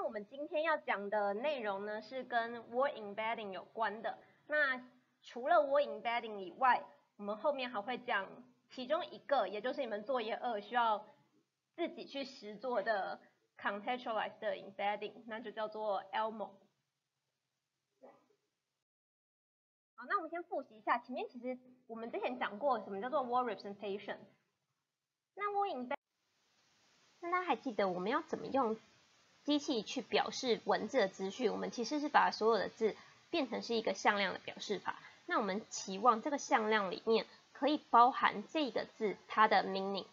那我们今天要讲的内容呢，是跟 word embedding 有关的。那除了 word embedding 以外，我们后面还会讲其中一个，也就是你们作业二需要自己去实做的 contextualized embedding，那就叫做 Elmo。好，那我们先复习一下，前面其实我们之前讲过什么叫做 word representation。那 word embedding，那大家还记得我们要怎么用机器去表示文字的资讯？我们其实是把所有的字变成是一个向量的表示法。那我们期望这个向量里面可以包含这个字它的 meaning。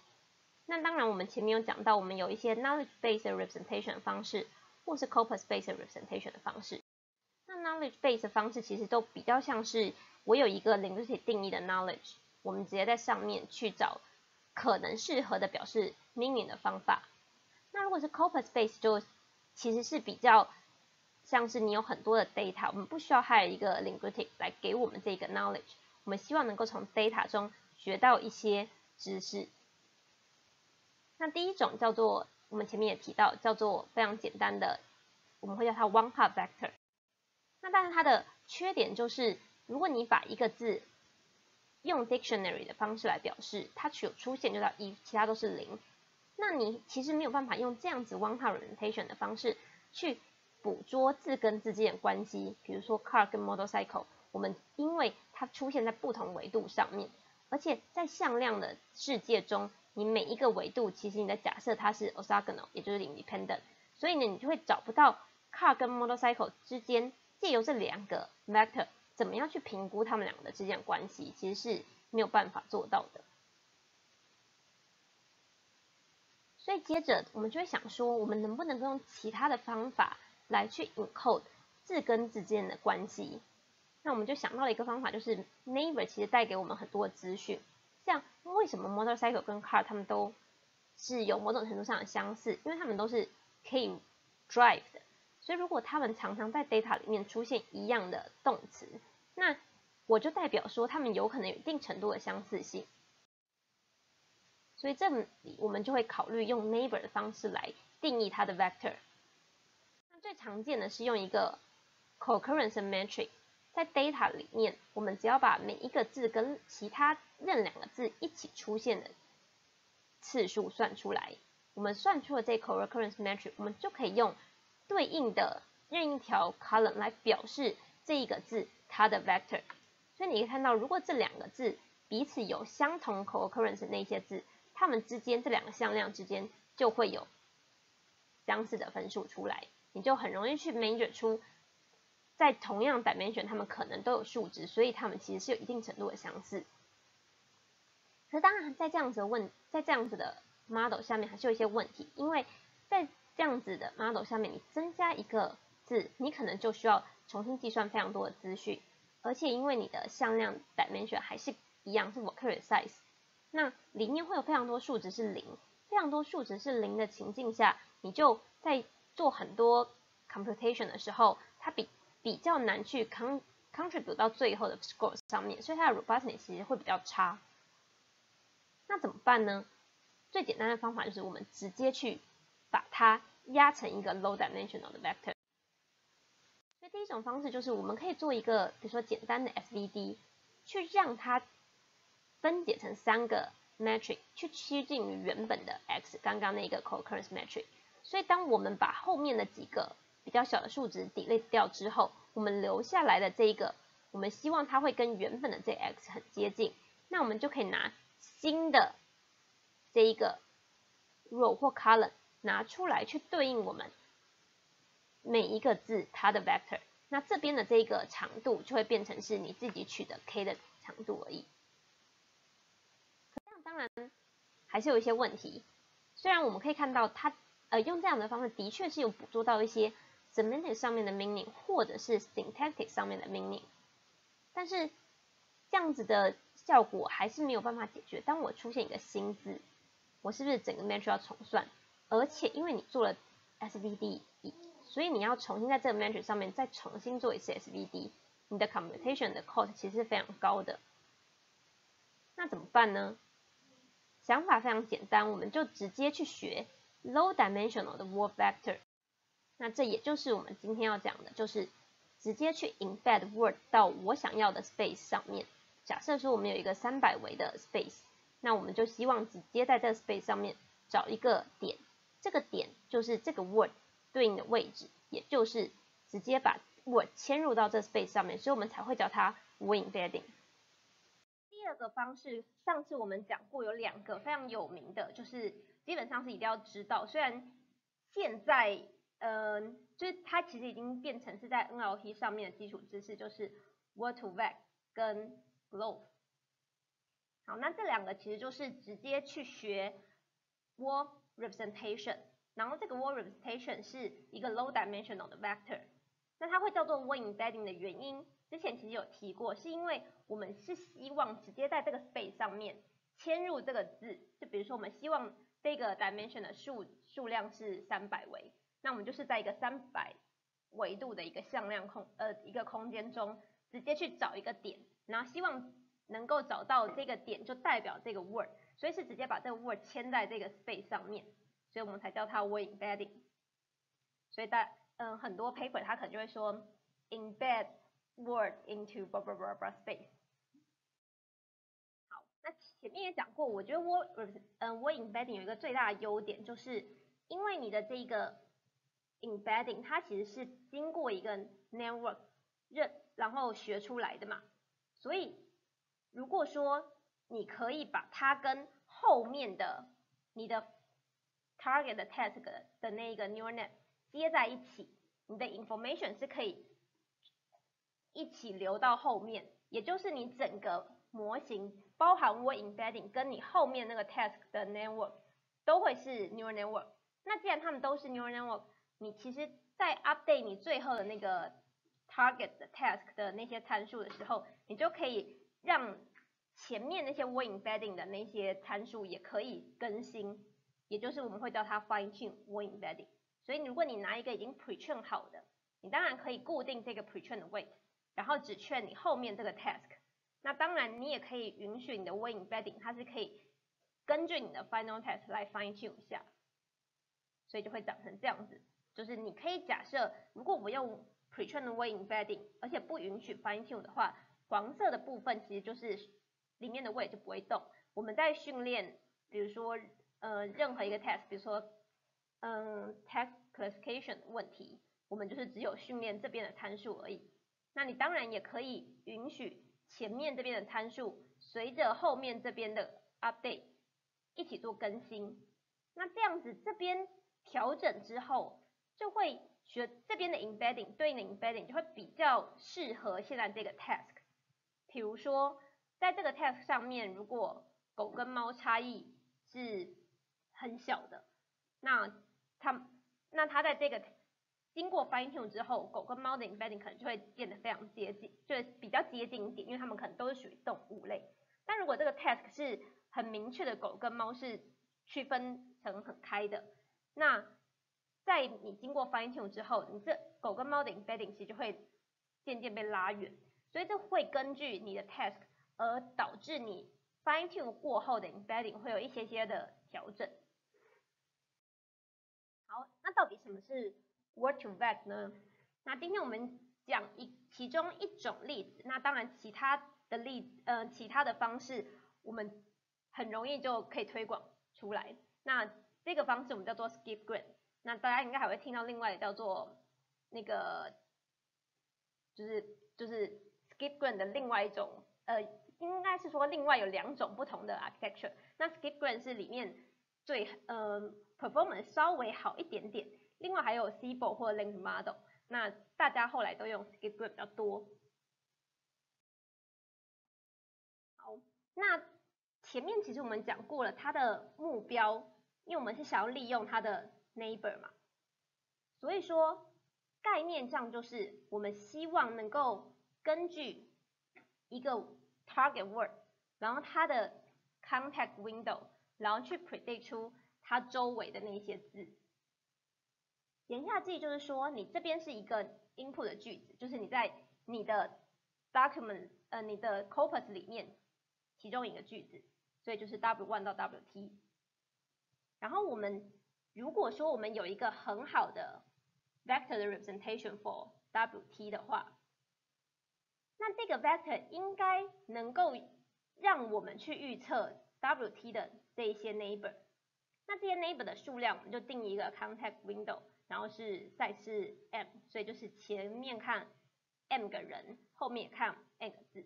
那当然，我们前面有讲到，我们有一些 knowledge-based representation 的方式，或是 corpus-based representation 的方式。那 knowledge-based 方式其实都比较像是我有一个 linguistic 定义的 knowledge，我们直接在上面去找可能适合的表示 meaning 的方法。那如果是 corpus base 就其实是比较像是你有很多的 data，我们不需要 hire 一个 linguistic 来给我们这个 knowledge，我们希望能够从 data 中学到一些知识。那第一种叫做我们前面也提到，叫做非常简单的，我们会叫它 one-hot vector。那但是它的缺点就是，如果你把一个字用 dictionary 的方式来表示，它只有出现就到一，其他都是零。那你其实没有办法用这样子 one-hot representation 的方式去捕捉字跟字之间的关系。比如说 car 跟 motorcycle，我们因为它出现在不同维度上面，而且在向量的世界中，你每一个维度其实你的假设它是 orthogonal，也就是 independent，所以呢你就会找不到 car 跟 motorcycle 之间。借由这两个 vector，怎么样去评估它们两个之间的关系，其实是没有办法做到的。所以接着我们就会想说，我们能不能够用其他的方法来去 encode 字跟字之间的关系？那我们就想到了一个方法，就是 neighbor 其实带给我们很多的资讯，像为什么 motorcycle 跟 car 它们都是有某种程度上的相似，因为它们都是可以 drive 的。所以如果他们常常在 data 里面出现一样的动词，那我就代表说他们有可能有一定程度的相似性。所以这里我们就会考虑用 neighbor 的方式来定义它的 vector。那最常见的是用一个 concurrence metric，在 data 里面，我们只要把每一个字跟其他任两个字一起出现的次数算出来，我们算出了这 concurrence metric，我们就可以用对应的任意一条 column 来表示这一个字它的 vector，所以你可以看到，如果这两个字彼此有相同 co-occurrence 那些字，它们之间这两个向量之间就会有相似的分数出来，你就很容易去 measure 出在同样 dimension 它们可能都有数值，所以它们其实是有一定程度的相似。可是当然在这样子的问，在这样子的 model 下面还是有一些问题，因为在这样子的 model 下面，你增加一个字，你可能就需要重新计算非常多的资讯，而且因为你的向量 dimension 还是一样是 vocabulary size，那里面会有非常多数值是零，非常多数值是零的情境下，你就在做很多 computation 的时候，它比比较难去 con contribute 到最后的 score 上面，所以它的 robustness 其实会比较差。那怎么办呢？最简单的方法就是我们直接去把它压成一个 low dimensional 的 vector。所以第一种方式就是我们可以做一个，比如说简单的 SVD，去让它分解成三个 metric，去趋近于原本的 x 刚刚那个 co-occurrence metric。所以当我们把后面的几个比较小的数值 delete 掉之后，我们留下来的这一个，我们希望它会跟原本的这 x 很接近，那我们就可以拿新的这一个 row 或 column。拿出来去对应我们每一个字它的 vector，那这边的这个长度就会变成是你自己取的 k 的长度而已。当然还是有一些问题，虽然我们可以看到它呃用这样的方式的确是有捕捉到一些 semantic 上面的 meaning 或者是 syntactic 上面的 meaning，但是这样子的效果还是没有办法解决。当我出现一个新字，我是不是整个 metric 要重算？而且因为你做了 SVD，所以你要重新在这个 metric 上面再重新做一次 SVD，你的 computation 的 cost 其实是非常高的。那怎么办呢？想法非常简单，我们就直接去学 low dimensional 的 word vector。那这也就是我们今天要讲的，就是直接去 embed word 到我想要的 space 上面。假设说我们有一个三百维的 space，那我们就希望直接在这 space 上面找一个点，这个点就是这个 word 对应的位置，也就是直接把 word 嵌入到这 space 上面，所以我们才会叫它 word embedding。第二个方式，上次我们讲过有两个非常有名的，就是基本上是一定要知道，虽然现在。嗯，就是它其实已经变成是在 NLP 上面的基础知识，就是 Word to Vec 跟 glove。好，那这两个其实就是直接去学 Word Representation，然后这个 Word Representation 是一个 Low Dimensional 的 Vector。那它会叫做 Word Embedding 的原因，之前其实有提过，是因为我们是希望直接在这个 Space 上面嵌入这个字，就比如说我们希望这个 Dimension 的数数量是三百维。那我们就是在一个三百维度的一个向量空呃一个空间中，直接去找一个点，然后希望能够找到这个点就代表这个 word，所以是直接把这个 word 嵌在这个 space 上面，所以我们才叫它 word embedding。所以大嗯很多 paper 它可能就会说 embed word into blah blah blah blah space。好，那前面也讲过，我觉得 word 嗯 word embedding 有一个最大的优点，就是因为你的这个 embedding 它其实是经过一个 network 认然后学出来的嘛，所以如果说你可以把它跟后面的你的 target task 的那个 neural net 接在一起，你的 information 是可以一起流到后面，也就是你整个模型包含 word embedding 跟你后面那个 task 的 network 都会是 neural network。那既然它们都是 neural network，你其实，在 update 你最后的那个 target 的 task 的那些参数的时候，你就可以让前面那些 word embedding 的那些参数也可以更新，也就是我们会叫它 fine tune word embedding。所以如果你拿一个已经 pretrain 好的，你当然可以固定这个 pretrain 的 weight，然后只劝你后面这个 task。那当然你也可以允许你的 weight embedding 它是可以根据你的 final test 来 fine tune 一下，所以就会长成这样子。就是你可以假设，如果我用 pretrained word embedding，而且不允许 fine tune 的话，黄色的部分其实就是里面的 word 就不会动。我们在训练，比如说呃任何一个 test，比如说嗯 text classification 问题，我们就是只有训练这边的参数而已。那你当然也可以允许前面这边的参数随着后面这边的 update 一起做更新。那这样子这边调整之后。就会学这边的 embedding 对应的 embedding 就会比较适合现在这个 task。比如说，在这个 task 上面，如果狗跟猫差异是很小的，那它那它在这个经过 fine tune 之后，狗跟猫的 embedding 可能就会变得非常接近，就是比较接近一点，因为它们可能都是属于动物类。但如果这个 task 是很明确的狗跟猫是区分成很开的，那在你经过 fine tune 之后，你这狗跟猫的 embedding 其实就会渐渐被拉远，所以这会根据你的 task 而导致你 fine tune 过后的 embedding 会有一些些的调整。那到底什么是 word to vec 呢？那今天我们讲一其中一种例子，那当然其他的例呃其他的方式我们很容易就可以推广出来。那这个方式我们叫做 skip grid。那大家应该还会听到另外叫做那个，就是就是 skip grant 的另外一种，呃，应该是说另外有两种不同的 architecture。那 skip grant 是里面最呃 performance 稍微好一点点，另外还有 s i b o 或 link model。那大家后来都用 s k i p g r i p 比较多。好，那前面其实我们讲过了，它的目标，因为我们是想要利用它的 neighbor 嘛，所以说概念上就是我们希望能够根据一个 target word，然后它的 context window，然后去 predict 出它周围的那些字。言下之意就是说，你这边是一个 input 的句子，就是你在你的 document，呃，你的 corpus 里面其中一个句子，所以就是 W1 到 WT，然后我们如果说我们有一个很好的 vector 的 representation for wt 的话，那这个 vector 应该能够让我们去预测 wt 的这一些 neighbor。那这些 neighbor 的数量，我们就定一个 contact window，然后是再是 m，所以就是前面看 m 个人，后面看 n 个字。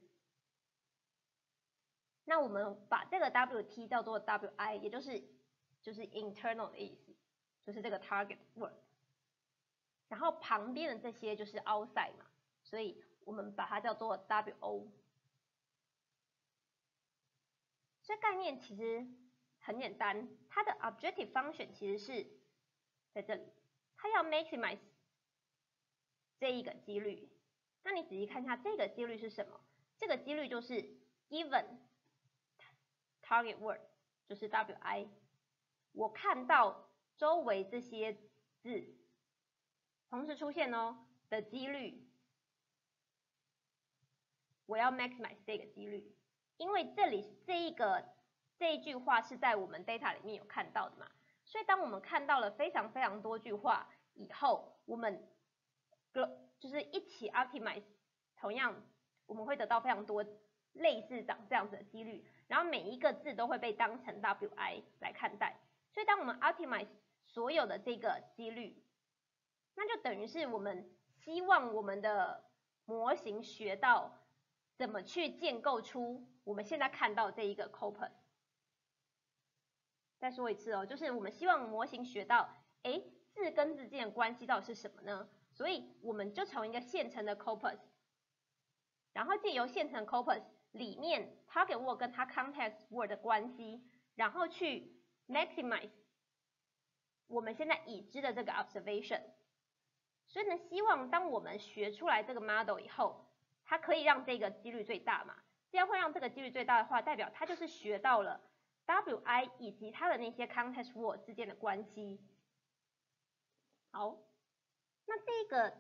那我们把这个 wt 叫做 wi，也就是就是 internal 的意思，就是这个 target word。然后旁边的这些就是 outside 嘛，所以我们把它叫做 wo。这概念其实。很简单，它的 objective function 其实是在这里，它要 maximize 这一个几率。那你仔细看一下，这个几率是什么？这个几率就是 given target word 就是 wi，我看到周围这些字同时出现哦的几率，我要 maximize 这个几率，因为这里这一个。这一句话是在我们 data 里面有看到的嘛？所以当我们看到了非常非常多句话以后，我们就是一起 optimize，同样我们会得到非常多类似长这样子的几率，然后每一个字都会被当成 wi 来看待。所以当我们 optimize 所有的这个几率，那就等于是我们希望我们的模型学到怎么去建构出我们现在看到这一个 corpus。再说一次哦，就是我们希望模型学到，哎，字跟字之间的关系到底是什么呢？所以我们就从一个现成的 corpus，然后借由现成 corpus 里面 target word 跟它 context word 的关系，然后去 maximize 我们现在已知的这个 observation。所以呢，希望当我们学出来这个 model 以后，它可以让这个几率最大嘛？这样会让这个几率最大的话，代表它就是学到了。wi 以及它的那些 context word 之间的关系。好，那这个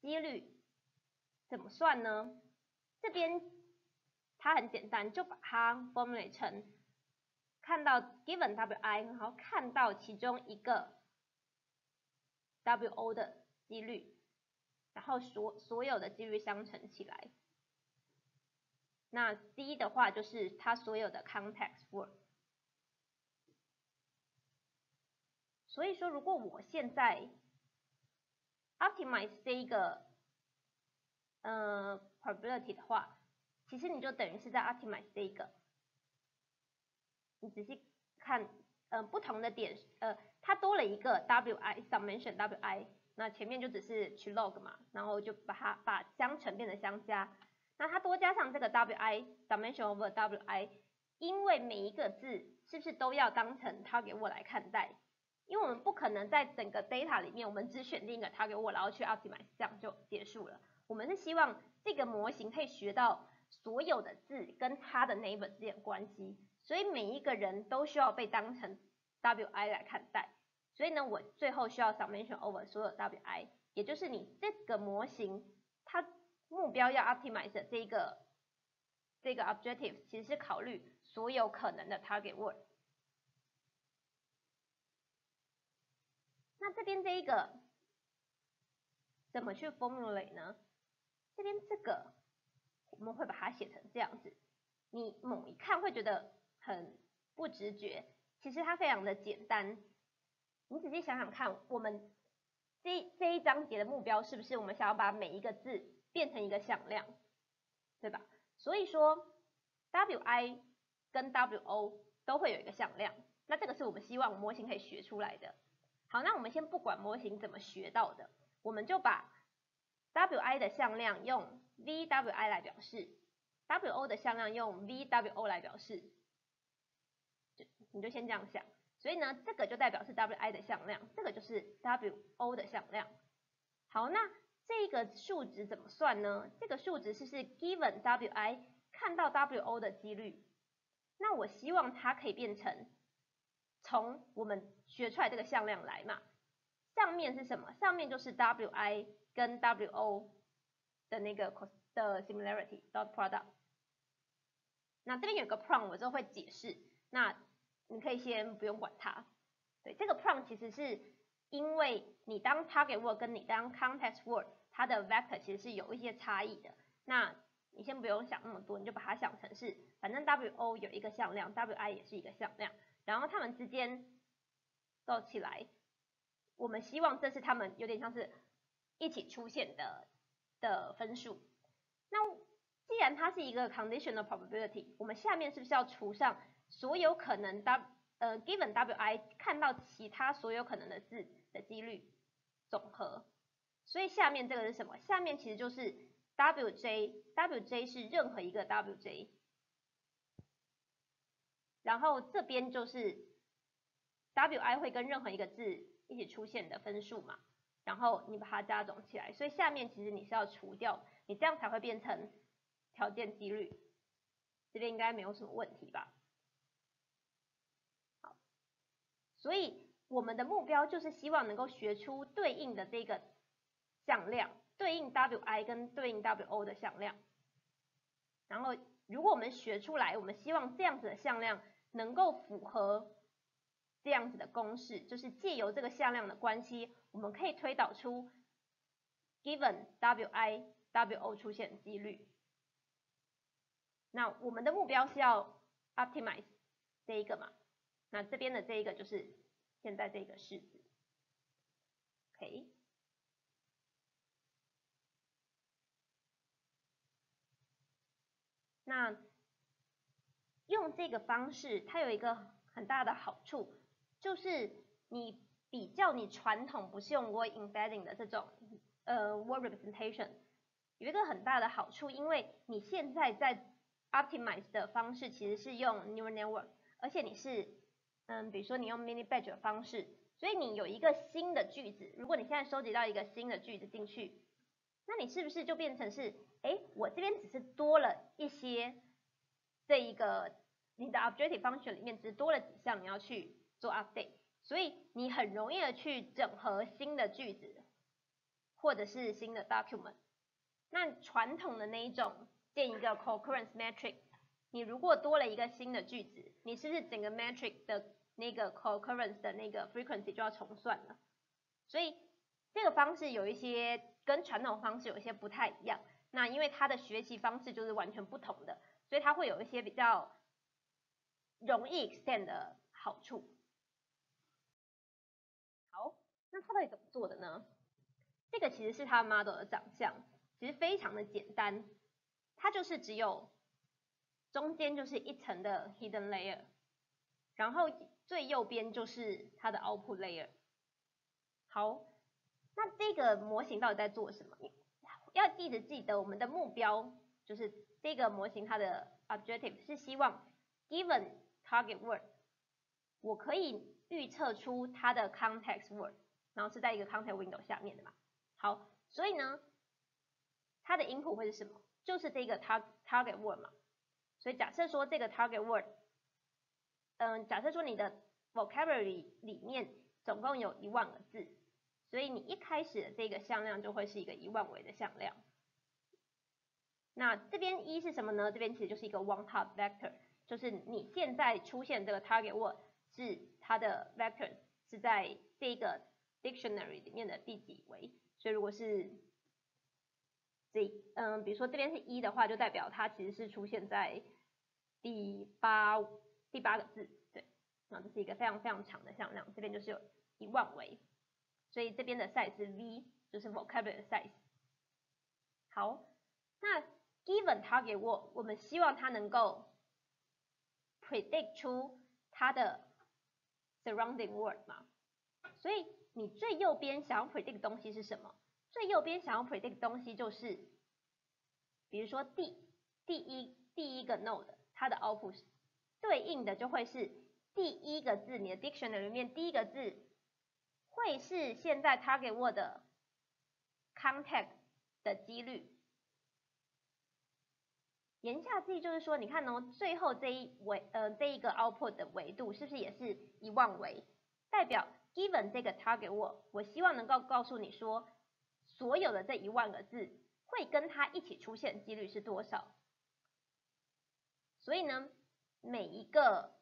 几率怎么算呢？这边它很简单，就把它 formulate 成看到 given wi，然后看到其中一个 wo 的几率，然后所所有的几率相乘起来。那 C 的话就是它所有的 context word。所以说，如果我现在 optimize 这一个呃 probability 的话，其实你就等于是在 optimize 这一个。你仔细看，呃，不同的点，呃，它多了一个 wi summation wi，那前面就只是去 log 嘛，然后就把它把相乘变成相加。那它多加上这个 wi dimension over wi，因为每一个字是不是都要当成 target word 来看待？因为我们不可能在整个 data 里面，我们只选定一个 target word，然后去 optimize，这样就结束了。我们是希望这个模型可以学到所有的字跟它的 neighbor 之间关系，所以每一个人都需要被当成 wi 来看待。所以呢，我最后需要 summation over 所有 wi，也就是你这个模型它。目标要 optimize 的这一个这个 objective 其实是考虑所有可能的 target word。那这边这一个怎么去 formulate 呢？这边这个我们会把它写成这样子，你猛一看会觉得很不直觉，其实它非常的简单。你仔细想想看，我们这这一章节的目标是不是我们想要把每一个字变成一个向量，对吧？所以说，wi 跟 wo 都会有一个向量，那这个是我们希望模型可以学出来的。好，那我们先不管模型怎么学到的，我们就把 wi 的向量用 vwi 来表示，wo 的向量用 vwo 来表示，就你就先这样想。所以呢，这个就代表是 wi 的向量，这个就是 wo 的向量。好，那这个数值怎么算呢？这个数值是是 given wi 看到 wo 的几率。那我希望它可以变成从我们学出来这个向量来嘛。上面是什么？上面就是 wi 跟 wo 的那个的 similarity dot product。那这边有个 prom，我之后会解释。那你可以先不用管它。对，这个 prom 其实是因为你当 target word 跟你当 context word，它的 vector 其实是有一些差异的。那你先不用想那么多，你就把它想成是，反正 wo 有一个向量，wi 也是一个向量，然后它们之间斗起来，我们希望这是它们有点像是一起出现的的分数。那既然它是一个 conditional probability，我们下面是不是要除上所有可能 w 呃 given wi 看到其他所有可能的字的几率总和？所以下面这个是什么？下面其实就是 wj，wj 是任何一个 wj，然后这边就是 wi 会跟任何一个字一起出现的分数嘛，然后你把它加总起来，所以下面其实你是要除掉，你这样才会变成条件几率，这边应该没有什么问题吧？好，所以我们的目标就是希望能够学出对应的这个。向量对应 wi 跟对应 wo 的向量，然后如果我们学出来，我们希望这样子的向量能够符合这样子的公式，就是借由这个向量的关系，我们可以推导出 given wi wo 出现几率。那我们的目标是要 optimize 这一个嘛？那这边的这一个就是现在这个式子，OK。那用这个方式，它有一个很大的好处，就是你比较你传统不是用 word embedding 的这种呃 word representation，有一个很大的好处，因为你现在在 optimize 的方式其实是用 neural network，而且你是嗯，比如说你用 mini batch 的方式，所以你有一个新的句子，如果你现在收集到一个新的句子进去，那你是不是就变成是？哎，我这边只是多了一些这一个你的 objective function 里面只多了几项你要去做 update，所以你很容易的去整合新的句子或者是新的 document。那传统的那一种建一个 concurrence metric，你如果多了一个新的句子，你是不是整个 metric 的那个 c o c u r r e n c e 的那个 frequency 就要重算了？所以这个方式有一些跟传统方式有一些不太一样。那因为它的学习方式就是完全不同的，所以它会有一些比较容易 extend 的好处。好，那它到底怎么做的呢？这个其实是它 model 的长相，其实非常的简单，它就是只有中间就是一层的 hidden layer，然后最右边就是它的 output layer。好，那这个模型到底在做什么？要记得记得我们的目标就是这个模型它的 objective 是希望 given target word 我可以预测出它的 context word，然后是在一个 context window 下面的嘛。好，所以呢，它的 input 会是什么？就是这个 tar target word 嘛。所以假设说这个 target word，嗯，假设说你的 vocabulary 里面总共有一万个字。所以你一开始的这个向量就会是一个一万维的向量。那这边一是什么呢？这边其实就是一个 one top vector，就是你现在出现这个 target word 是它的 vector 是在这个 dictionary 里面的第几维。所以如果是这嗯，比如说这边是一的话，就代表它其实是出现在第八第八个字，对。那这是一个非常非常长的向量，这边就是有一万维。所以这边的 size v，就是 vocabulary size。好，那 given target word，我们希望它能够 predict 出它的 surrounding word 嘛。所以你最右边想要 predict 的东西是什么？最右边想要 predict 东西就是，比如说第第一第一个 node 它的 output 对应的就会是第一个字，你的 dictionary 里面第一个字。会是现在 target word contact 的几率。言下之意就是说，你看哦，最后这一维呃这一个 output 的维度是不是也是一万维？代表 given 这个 target word，我希望能够告诉你说，所有的这一万个字会跟它一起出现几率是多少？所以呢，每一个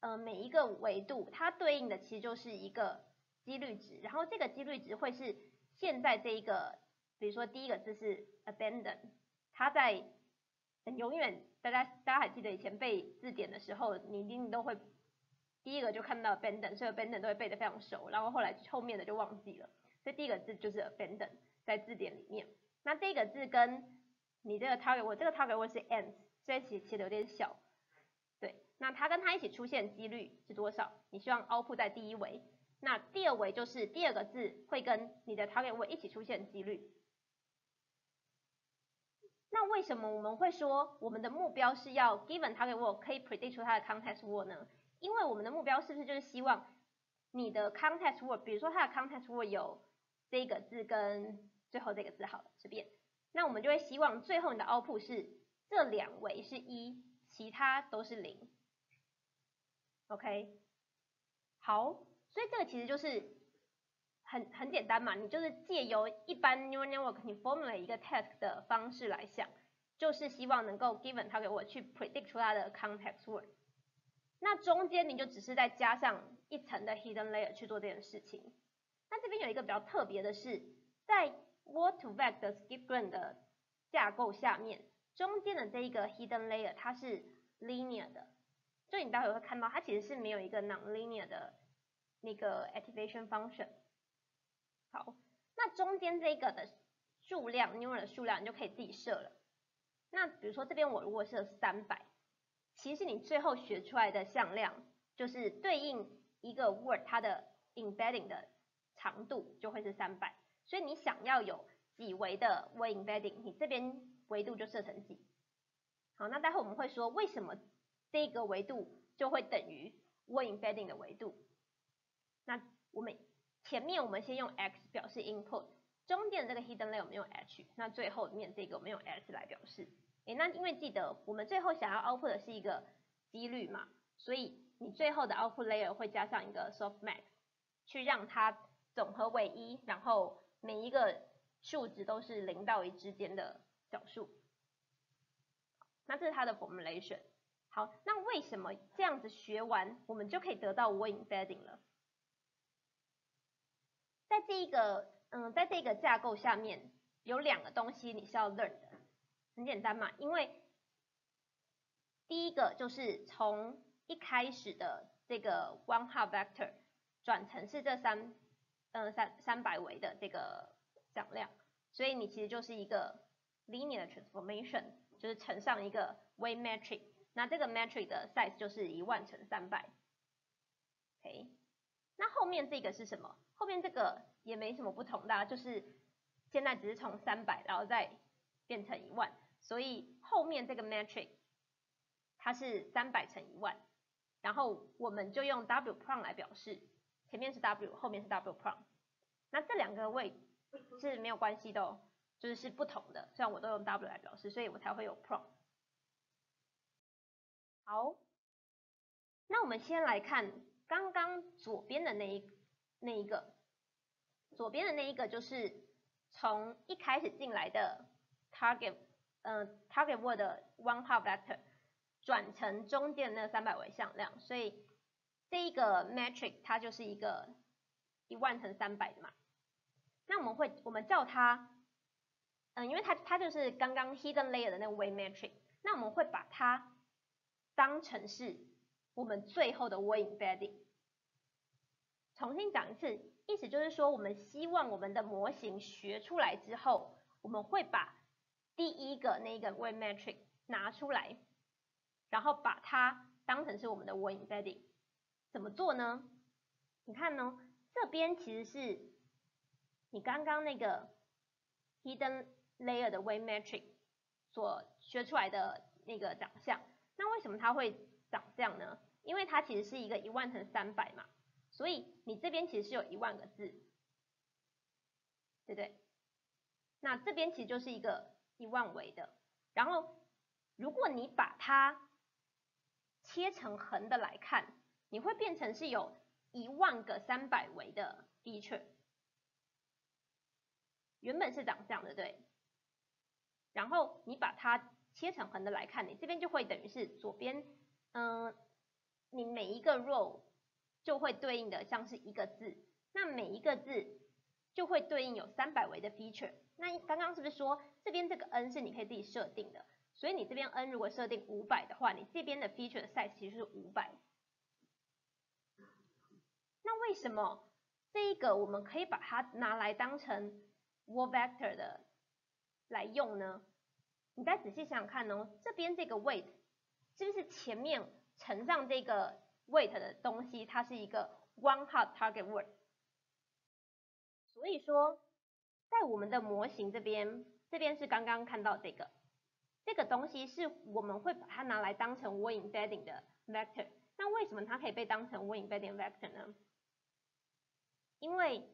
呃每一个维度，它对应的其实就是一个几率值，然后这个几率值会是现在这一个，比如说第一个字是 abandon，它在永远大家大家还记得以前背字典的时候，你一定都会第一个就看到 abandon，所以 abandon 都会背得非常熟，然后后来后面的就忘记了，所以第一个字就是 abandon 在字典里面。那这个字跟你这个 target word，这个 target word 是 ends，所以写写的有点小，对，那它跟它一起出现几率是多少？你希望 output 在第一维，那第二维就是第二个字会跟你的 target word 一起出现几率。那为什么我们会说我们的目标是要 given target word 可以 predict 出它的 context word 呢？因为我们的目标是不是就是希望你的 context word，比如说它的 context word 有这个字跟最后这个字好了，随便。那我们就会希望最后你的 output 是这两维是一，其他都是零。OK，好，所以这个其实就是很很简单嘛，你就是借由一般 neural network 你 formulate 一个 task 的方式来想，就是希望能够 given 它给我去 predict 出它的 context word。那中间你就只是再加上一层的 hidden layer 去做这件事情。那这边有一个比较特别的是，在 word to vec 的 skipgram 的架构下面，中间的这一个 hidden layer 它是 linear 的，就你待会会看到它其实是没有一个 non-linear 的那个 activation function。好，那中间这个的数量 neuron 的数量你就可以自己设了。那比如说这边我如果设三百，其实你最后学出来的向量就是对应一个 word 它的 embedding 的长度就会是三百。所以你想要有几维的 word embedding，你这边维度就设成几。好，那待会我们会说为什么这个维度就会等于 word embedding 的维度。那我们前面我们先用 x 表示 input，中间这个 hidden layer 我们用 h，那最后面这个我们用 s 来表示。诶，那因为记得我们最后想要 output 的是一个几率嘛，所以你最后的 output layer 会加上一个 softmax，去让它总和为一，然后每一个数值都是零到一之间的小数，那这是它的 formulation。好，那为什么这样子学完，我们就可以得到 win embedding 了？在这一个，嗯，在这个架构下面，有两个东西你是要 learn 的，很简单嘛，因为第一个就是从一开始的这个 one half vector 转成是这三。嗯，三三百维的这个向量，所以你其实就是一个 linear transformation，就是乘上一个 weight metric，那这个 metric 的 size 就是一万乘三百，OK，那后面这个是什么？后面这个也没什么不同的，就是现在只是从三百然后再变成一万，所以后面这个 metric 它是三百乘一万，然后我们就用 w prime 来表示。前面是 w，后面是 w prime，那这两个位是没有关系的哦，就是是不同的，虽然我都用 w 来表示，所以我才会有 prime。好，那我们先来看刚刚左边的那一那一个，左边的那一个就是从一开始进来的 target，嗯，target word one half vector 转成中间那三百维向量，所以。这一个 metric 它就是一个一万乘三百的嘛，那我们会我们叫它，嗯，因为它它就是刚刚 hidden layer 的那个 weight metric，那我们会把它当成是我们最后的 weight embedding。重新讲一次，意思就是说，我们希望我们的模型学出来之后，我们会把第一个那个 weight metric 拿出来，然后把它当成是我们的 weight embedding。怎么做呢？你看呢，这边其实是你刚刚那个 hidden layer 的 weight metric 所学出来的那个长相。那为什么它会长这样呢？因为它其实是一个一万乘三百嘛，所以你这边其实是有一万个字，对不对？那这边其实就是一个一万维的。然后如果你把它切成横的来看，你会变成是有一万个三百维的 feature，原本是长这样的对，然后你把它切成横的来看，你这边就会等于是左边，嗯，你每一个 row 就会对应的像是一个字，那每一个字就会对应有三百维的 feature。那刚刚是不是说这边这个 n 是你可以自己设定的？所以你这边 n 如果设定五百的话，你这边的 feature 的 size 其实是五百。为什么这一个我们可以把它拿来当成 word vector 的来用呢？你再仔细想想看哦，这边这个 weight 是不是前面乘上这个 weight 的东西，它是一个 one hot target word？所以说，在我们的模型这边，这边是刚刚看到这个，这个东西是我们会把它拿来当成 word embedding 的 vector。那为什么它可以被当成 word embedding vector 呢？因为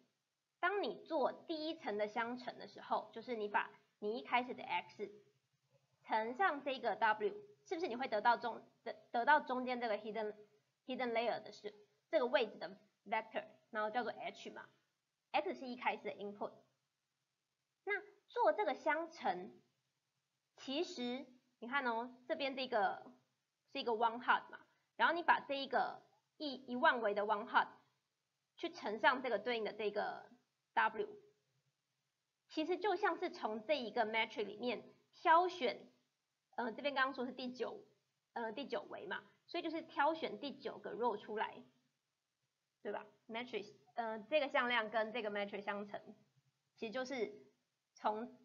当你做第一层的相乘的时候，就是你把你一开始的 x 乘上这个 w，是不是你会得到中得得到中间这个 hidden hidden layer 的是这个位置的 vector，然后叫做 h 嘛，x 是一开始的 input。那做这个相乘，其实你看哦，这边这个是一个 one hot 嘛，然后你把这一个一一万维的 one hot 去乘上这个对应的这个 w，其实就像是从这一个 matrix 里面挑选。呃，这边刚刚说是第九，呃，第九维嘛，所以就是挑选第九个 row 出来，对吧？matrix，呃，这个向量跟这个 matrix 相乘，其实就是从，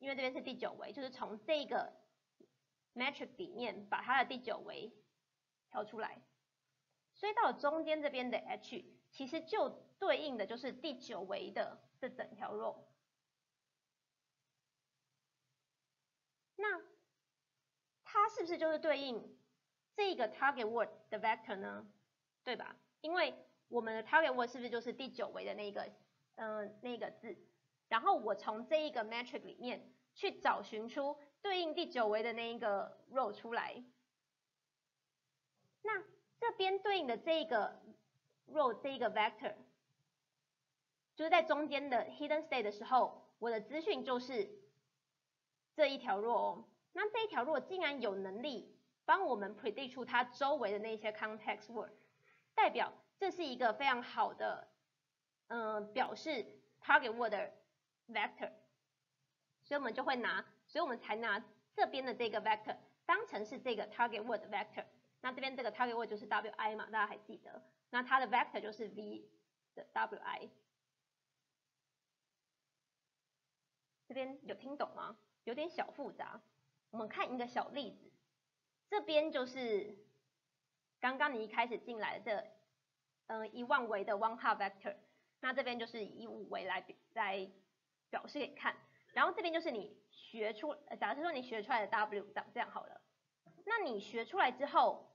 因为这边是第九维，就是从这个 matrix 里面把它的第九维挑出来，所以到中间这边的 h，其实就对应的就是第九维的这整条肉那。它是不是就是对应这个 target word 的 vector 呢？对吧？因为我们的 target word 是不是就是第九维的那个，嗯，那个字？然后我从这一个 matrix 里面去找寻出对应第九维的那一个 row 出来。那这边对应的这一个 row 这一个 vector，就是在中间的 hidden state 的时候，我的资讯就是这一条 row。那这一条如果竟然有能力帮我们 predict 出它周围的那些 context word，代表这是一个非常好的，嗯，表示 target word 的 vector，所以我们就会拿，所以我们才拿这边的这个 vector 当成是这个 target word 的 vector。那这边这个 target word 就是 wi 嘛，大家还记得？那它的 vector 就是 v 的 wi。这边有听懂吗？有点小复杂。我们看一个小例子，这边就是刚刚你一开始进来的这，嗯，一万维的 one half vector，那这边就是以五维来来表示给看，然后这边就是你学出，呃假设说你学出来的 w 长这样好了，那你学出来之后，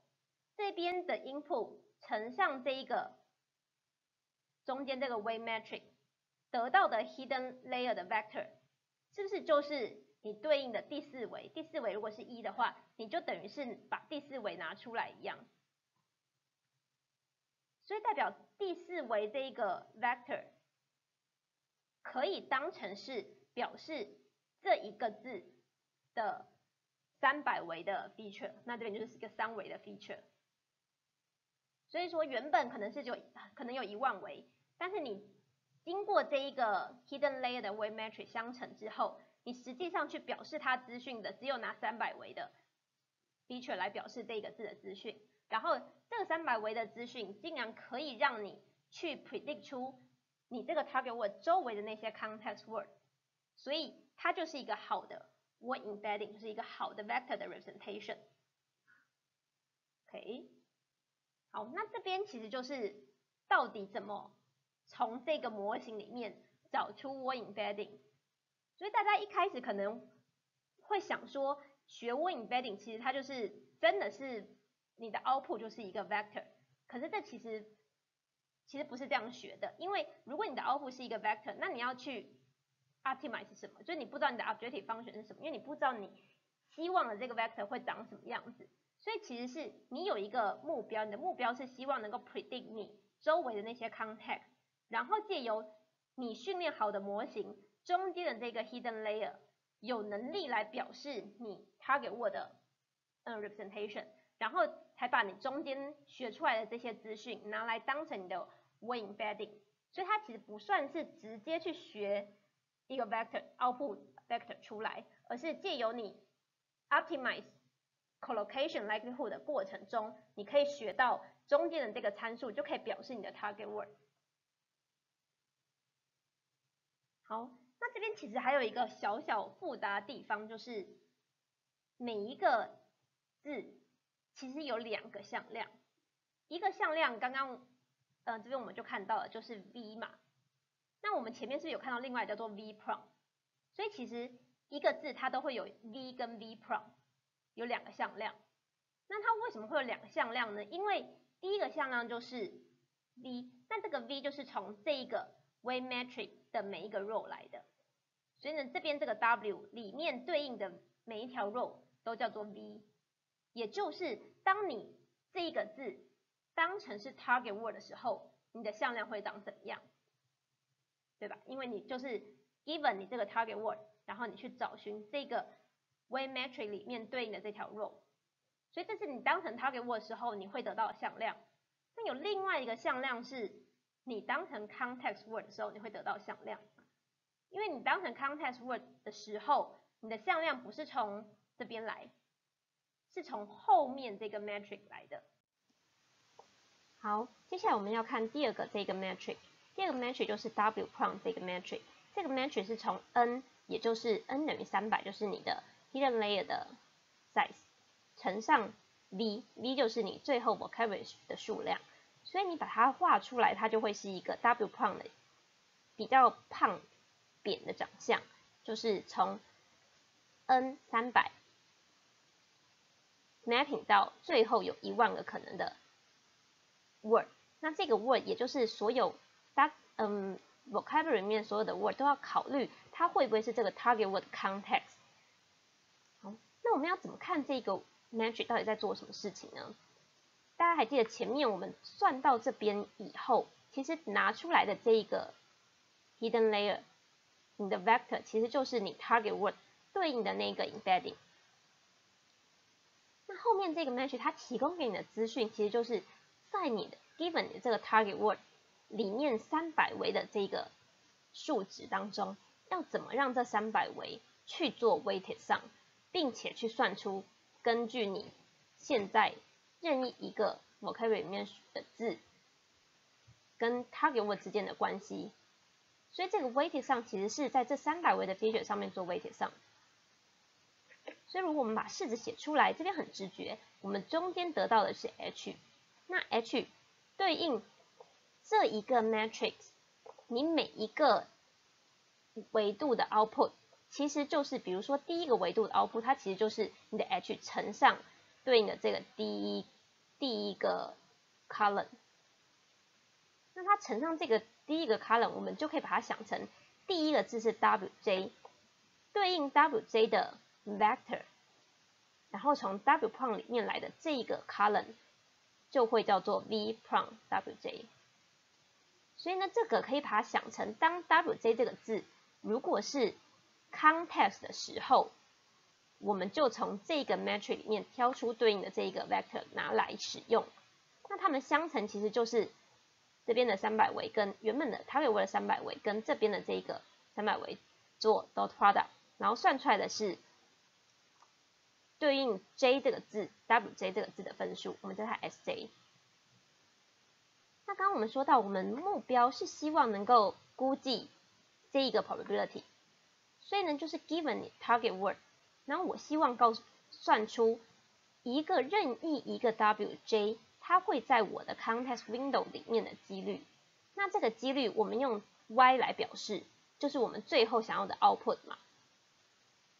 这边的 input 乘上这一个中间这个 weight matrix 得到的 hidden layer 的 vector，是不是就是？你对应的第四维，第四维如果是一的话，你就等于是把第四维拿出来一样，所以代表第四维这一个 vector 可以当成是表示这一个字的三百维的 feature，那这边就是一个三维的 feature。所以说原本可能是就可能有一万维，但是你经过这一个 hidden layer 的 weight matrix 相乘之后。你实际上去表示它资讯的，只有拿三百维的 feature 来表示这个字的资讯，然后这个三百维的资讯竟然可以让你去 predict 出你这个 target word 周围的那些 context word，所以它就是一个好的 word embedding，就是一个好的 vector 的 representation。OK，好，那这边其实就是到底怎么从这个模型里面找出 word embedding。所以大家一开始可能会想说，学 word embedding 其实它就是真的是你的 output 就是一个 vector，可是这其实其实不是这样学的，因为如果你的 output 是一个 vector，那你要去 optimize 是什么？就是你不知道你的 objective function 是什么，因为你不知道你希望的这个 vector 会长什么样子，所以其实是你有一个目标，你的目标是希望能够 predict 你周围的那些 context，然后借由你训练好的模型。中间的这个 hidden layer 有能力来表示你 target word 的嗯 representation，然后才把你中间学出来的这些资讯拿来当成你的 word embedding，所以它其实不算是直接去学一个 vector output vector 出来，而是借由你 optimize collocation likelihood 的过程中，你可以学到中间的这个参数，就可以表示你的 target word。好，那这边其实还有一个小小复杂的地方，就是每一个字其实有两个向量，一个向量刚刚，呃，这边我们就看到了，就是 v 嘛。那我们前面是有看到另外叫做 v prom，所以其实一个字它都会有 v 跟 v prom，有两个向量。那它为什么会有两个向量呢？因为第一个向量就是 v，那这个 v 就是从这一个 weight matrix 的每一个 row 来的，所以呢，这边这个 w 里面对应的每一条 row 都叫做 v，也就是当你这一个字当成是 target word 的时候，你的向量会长怎样，对吧？因为你就是 given 你这个 target word，然后你去找寻这个 way matrix 里面对应的这条 row，所以这是你当成 target word 的时候你会得到的向量。那有另外一个向量是。你当成 context word 的时候，你会得到向量，因为你当成 context word 的时候，你的向量不是从这边来，是从后面这个 metric 来的。好，接下来我们要看第二个这个 metric，第二个 metric 就是 w prom 这个 metric，这个 metric 是从 n，也就是 n 等于三百，就是你的 hidden layer 的 size，乘上 v，v 就是你最后 vocabulary 的数量。所以你把它画出来，它就会是一个 W 胖的比较胖扁的长相，就是从 N 三百 mapping 到最后有一万个可能的 word，那这个 word 也就是所有 d 嗯 vocabulary 里面所有的 word 都要考虑它会不会是这个 target word context。那我们要怎么看这个 metric 到底在做什么事情呢？大家还记得前面我们算到这边以后，其实拿出来的这一个 hidden layer，你的 vector 其实就是你 target word 对应的那个 embedding。那后面这个 metric 它提供给你的资讯，其实就是在你的 given 的这个 target word 里面三百维的这个数值当中，要怎么让这三百维去做 weighted 上，并且去算出根据你现在任意一个 vocabulary 里面的字跟 target word 之间的关系，所以这个 weighted 上其实是在这三百维的 feature 上面做 weighted 上。所以如果我们把式子写出来，这边很直觉，我们中间得到的是 h，那 h 对应这一个 matrix，你每一个维度的 output，其实就是比如说第一个维度的 output，它其实就是你的 h 乘上。对应的这个第一第一个 column，那它乘上这个第一个 column，我们就可以把它想成第一个字是 wj，对应 wj 的 vector，然后从 w prom 里面来的这一个 column 就会叫做 v prom wj。所以呢，这个可以把它想成，当 wj 这个字如果是 context 的时候。我们就从这个 matrix 里面挑出对应的这一个 vector 拿来使用。那它们相乘其实就是这边的三百维跟原本的 target word 的三百维跟这边的这一个三百维做 dot product，然后算出来的是对应 j 这个字 wj 这个字的分数，我们叫它 sj。那刚刚我们说到，我们目标是希望能够估计这一个 probability，所以呢，就是 given 你 target word。然后我希望告诉算出一个任意一个 wj，它会在我的 context window 里面的几率。那这个几率我们用 y 来表示，就是我们最后想要的 output 嘛。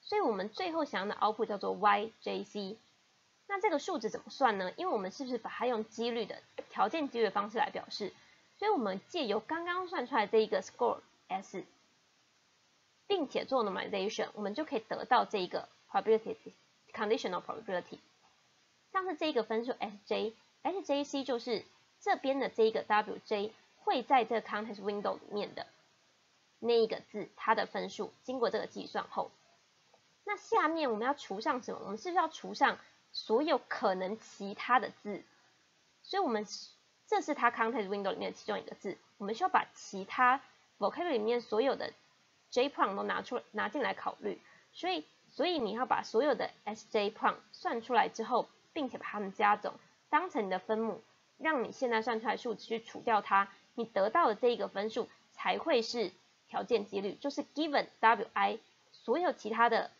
所以我们最后想要的 output 叫做 yjc。那这个数值怎么算呢？因为我们是不是把它用几率的条件几率的方式来表示？所以我们借由刚刚算出来这一个 score s，并且做 normalization，我们就可以得到这一个。probability conditional probability，像是这一个分数 sj，sjc 就是这边的这一个 wj 会在这个 context window 里面的那一个字，它的分数经过这个计算后，那下面我们要除上什么？我们是不是要除上所有可能其他的字？所以我们这是它 context window 里面的其中一个字，我们需要把其他 vocabulary 里面所有的 j prime 都拿出拿进来考虑，所以所以你要把所有的 sj prime 算出来之后，并且把它们加总，当成你的分母，让你现在算出来数值去除掉它，你得到的这一个分数才会是条件几率，就是 given wi 所有其他的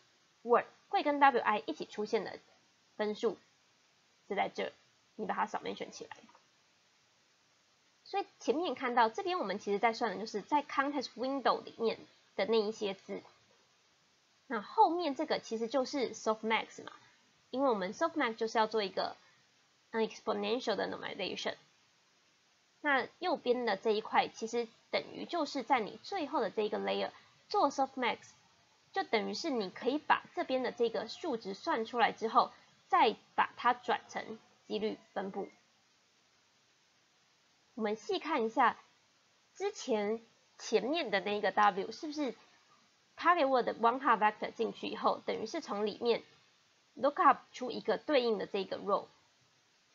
word 会跟 wi 一起出现的分数是在这，你把它扫描选起来。所以前面看到这边，我们其实在算的就是在 context window 里面的那一些字。那后面这个其实就是 softmax 嘛，因为我们 softmax 就是要做一个 exponential 的 normalization。那右边的这一块其实等于就是在你最后的这一个 layer 做 softmax，就等于是你可以把这边的这个数值算出来之后，再把它转成几率分布。我们细看一下之前前面的那个 W 是不是 target word one half vector 进去以后，等于是从里面 look up 出一个对应的这个 row，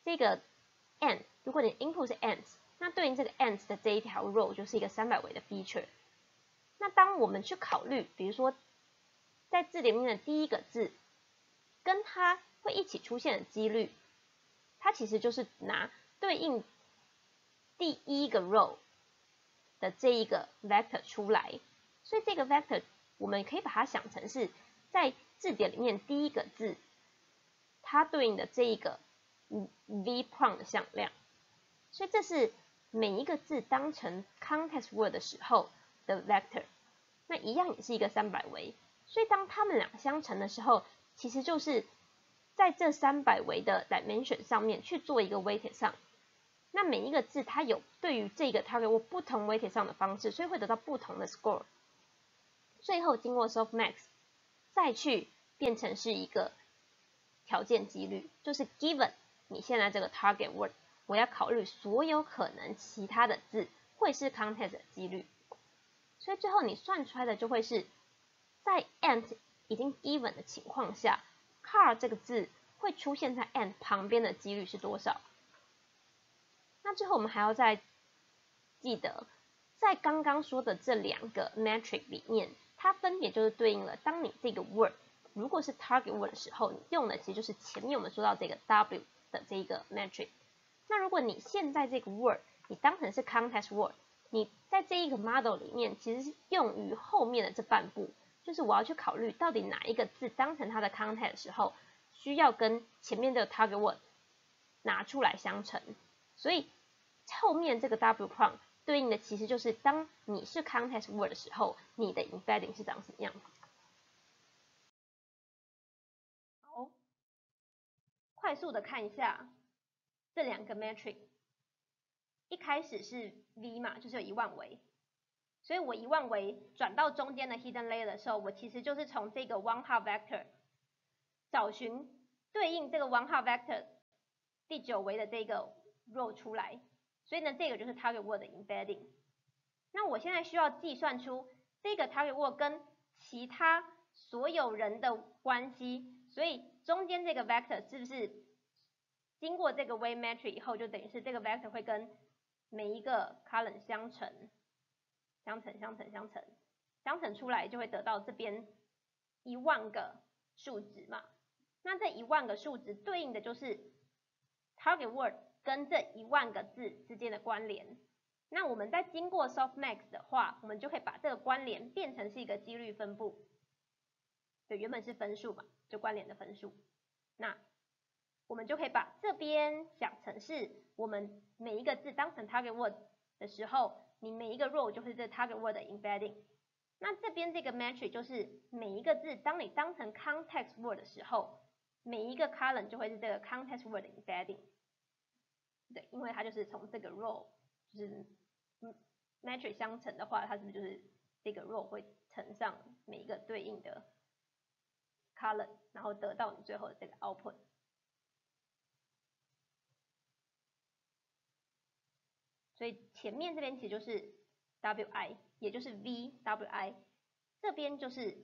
这个 n 如果你 input 是 and 那对应这个 and 的这一条 row 就是一个三百维的 feature。那当我们去考虑，比如说在字典里面的第一个字跟它会一起出现的几率，它其实就是拿对应。第一个 row 的这一个 vector 出来，所以这个 vector 我们可以把它想成是在字典里面第一个字，它对应的这一个 v prime 的向量，所以这是每一个字当成 context word 的时候的 vector，那一样也是一个三百维，所以当它们俩相乘的时候，其实就是在这三百维的 dimension 上面去做一个 weight 上。那每一个字它有对于这个 target 我不同 weight 上的方式，所以会得到不同的 score。最后经过 softmax 再去变成是一个条件几率，就是 given 你现在这个 target word，我要考虑所有可能其他的字会是 context 的几率。所以最后你算出来的就会是在 ant 已经 given 的情况下，car 这个字会出现在 ant 旁边的几率是多少？最后我们还要再记得，在刚刚说的这两个 metric 里面，它分别就是对应了，当你这个 word 如果是 target word 的时候，你用的其实就是前面我们说到这个 W 的这一个 metric。那如果你现在这个 word 你当成是 context word，你在这一个 model 里面其实是用于后面的这半步，就是我要去考虑到底哪一个字当成它的 context 的时候，需要跟前面的 target word 拿出来相乘。所以后面这个 W prime 对应的其实就是当你是 context word 的时候，你的 embedding 是长什么样子。好，快速的看一下这两个 metric。一开始是 v 嘛，就是有一万维，所以我一万维转到中间的 hidden layer 的时候，我其实就是从这个 one half vector 找寻对应这个 one half vector 第九维的这个。row 出来，所以呢，这个就是 target word 的 embedding。那我现在需要计算出这个 target word 跟其他所有人的关系，所以中间这个 vector 是不是经过这个 weight matrix 以后，就等于是这个 vector 会跟每一个 column 相乘，相乘，相乘，相乘，相乘出来就会得到这边一万个数值嘛。那这一万个数值对应的就是 target word。跟这一万个字之间的关联，那我们在经过 softmax 的话，我们就可以把这个关联变成是一个几率分布。对，原本是分数嘛，就关联的分数。那我们就可以把这边想成是我们每一个字当成 target word 的时候，你每一个 row 就是这 target word 的 embedding。那这边这个 metric 就是每一个字当你当成 context word 的时候，每一个 column 就会是这个 context word 的 embedding。对，因为它就是从这个 row，就是嗯 matrix 相乘的话，它是不是就是这个 row 会乘上每一个对应的 column，然后得到你最后的这个 output。所以前面这边其实就是 wi，也就是 v_wi，这边就是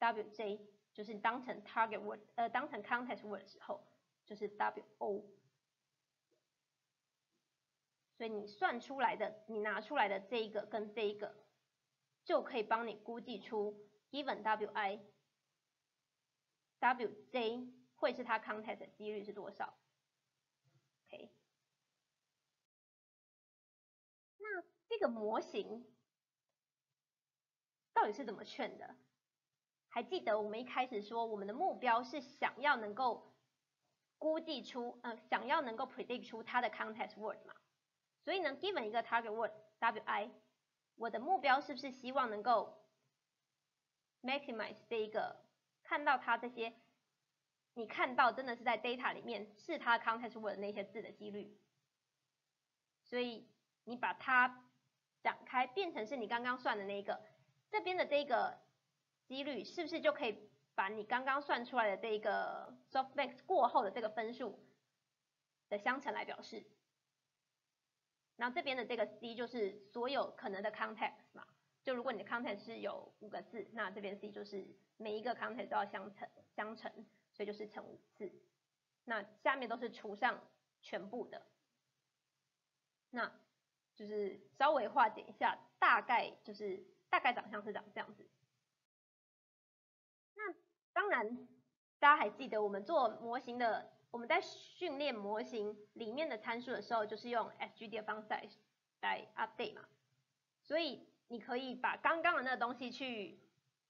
wj，就是当成 target word，呃，当成 context word 的时候，就是 wo。所以你算出来的，你拿出来的这一个跟这一个，就可以帮你估计出 given wi wj 会是它 context 的几率是多少。OK，那这个模型到底是怎么劝的？还记得我们一开始说，我们的目标是想要能够估计出，呃，想要能够 predict 出它的 context word 嘛？所以呢，given 一个 target word wi，我的目标是不是希望能够 maximize 这一个看到它这些，你看到真的是在 data 里面是它 context word 的那些字的几率？所以你把它展开变成是你刚刚算的那一个，这边的这个几率是不是就可以把你刚刚算出来的这一个 softmax 过后的这个分数的相乘来表示？然后这边的这个 C 就是所有可能的 context 嘛，就如果你的 context 是有五个字，那这边 C 就是每一个 context 都要相乘相乘，所以就是乘五次。那下面都是除上全部的，那就是稍微化简一下，大概就是大概长相是长这样子。那当然，大家还记得我们做模型的。我们在训练模型里面的参数的时候，就是用 SGD 的方式来来 update 嘛，所以你可以把刚刚的那个东西去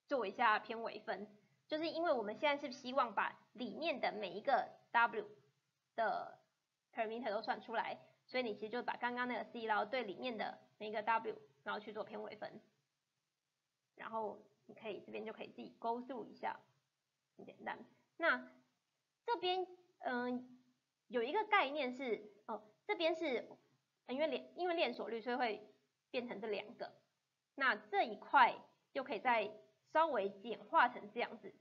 做一下偏微分，就是因为我们现在是希望把里面的每一个 W 的 parameter 都算出来，所以你其实就把刚刚那个 C，然后对里面的每一个 W，然后去做偏微分，然后你可以这边就可以自己 go through 一下，很简单。那这边。嗯，有一个概念是，哦，这边是因为连因为链锁率，所以会变成这两个。那这一块就可以再稍微简化成这样子。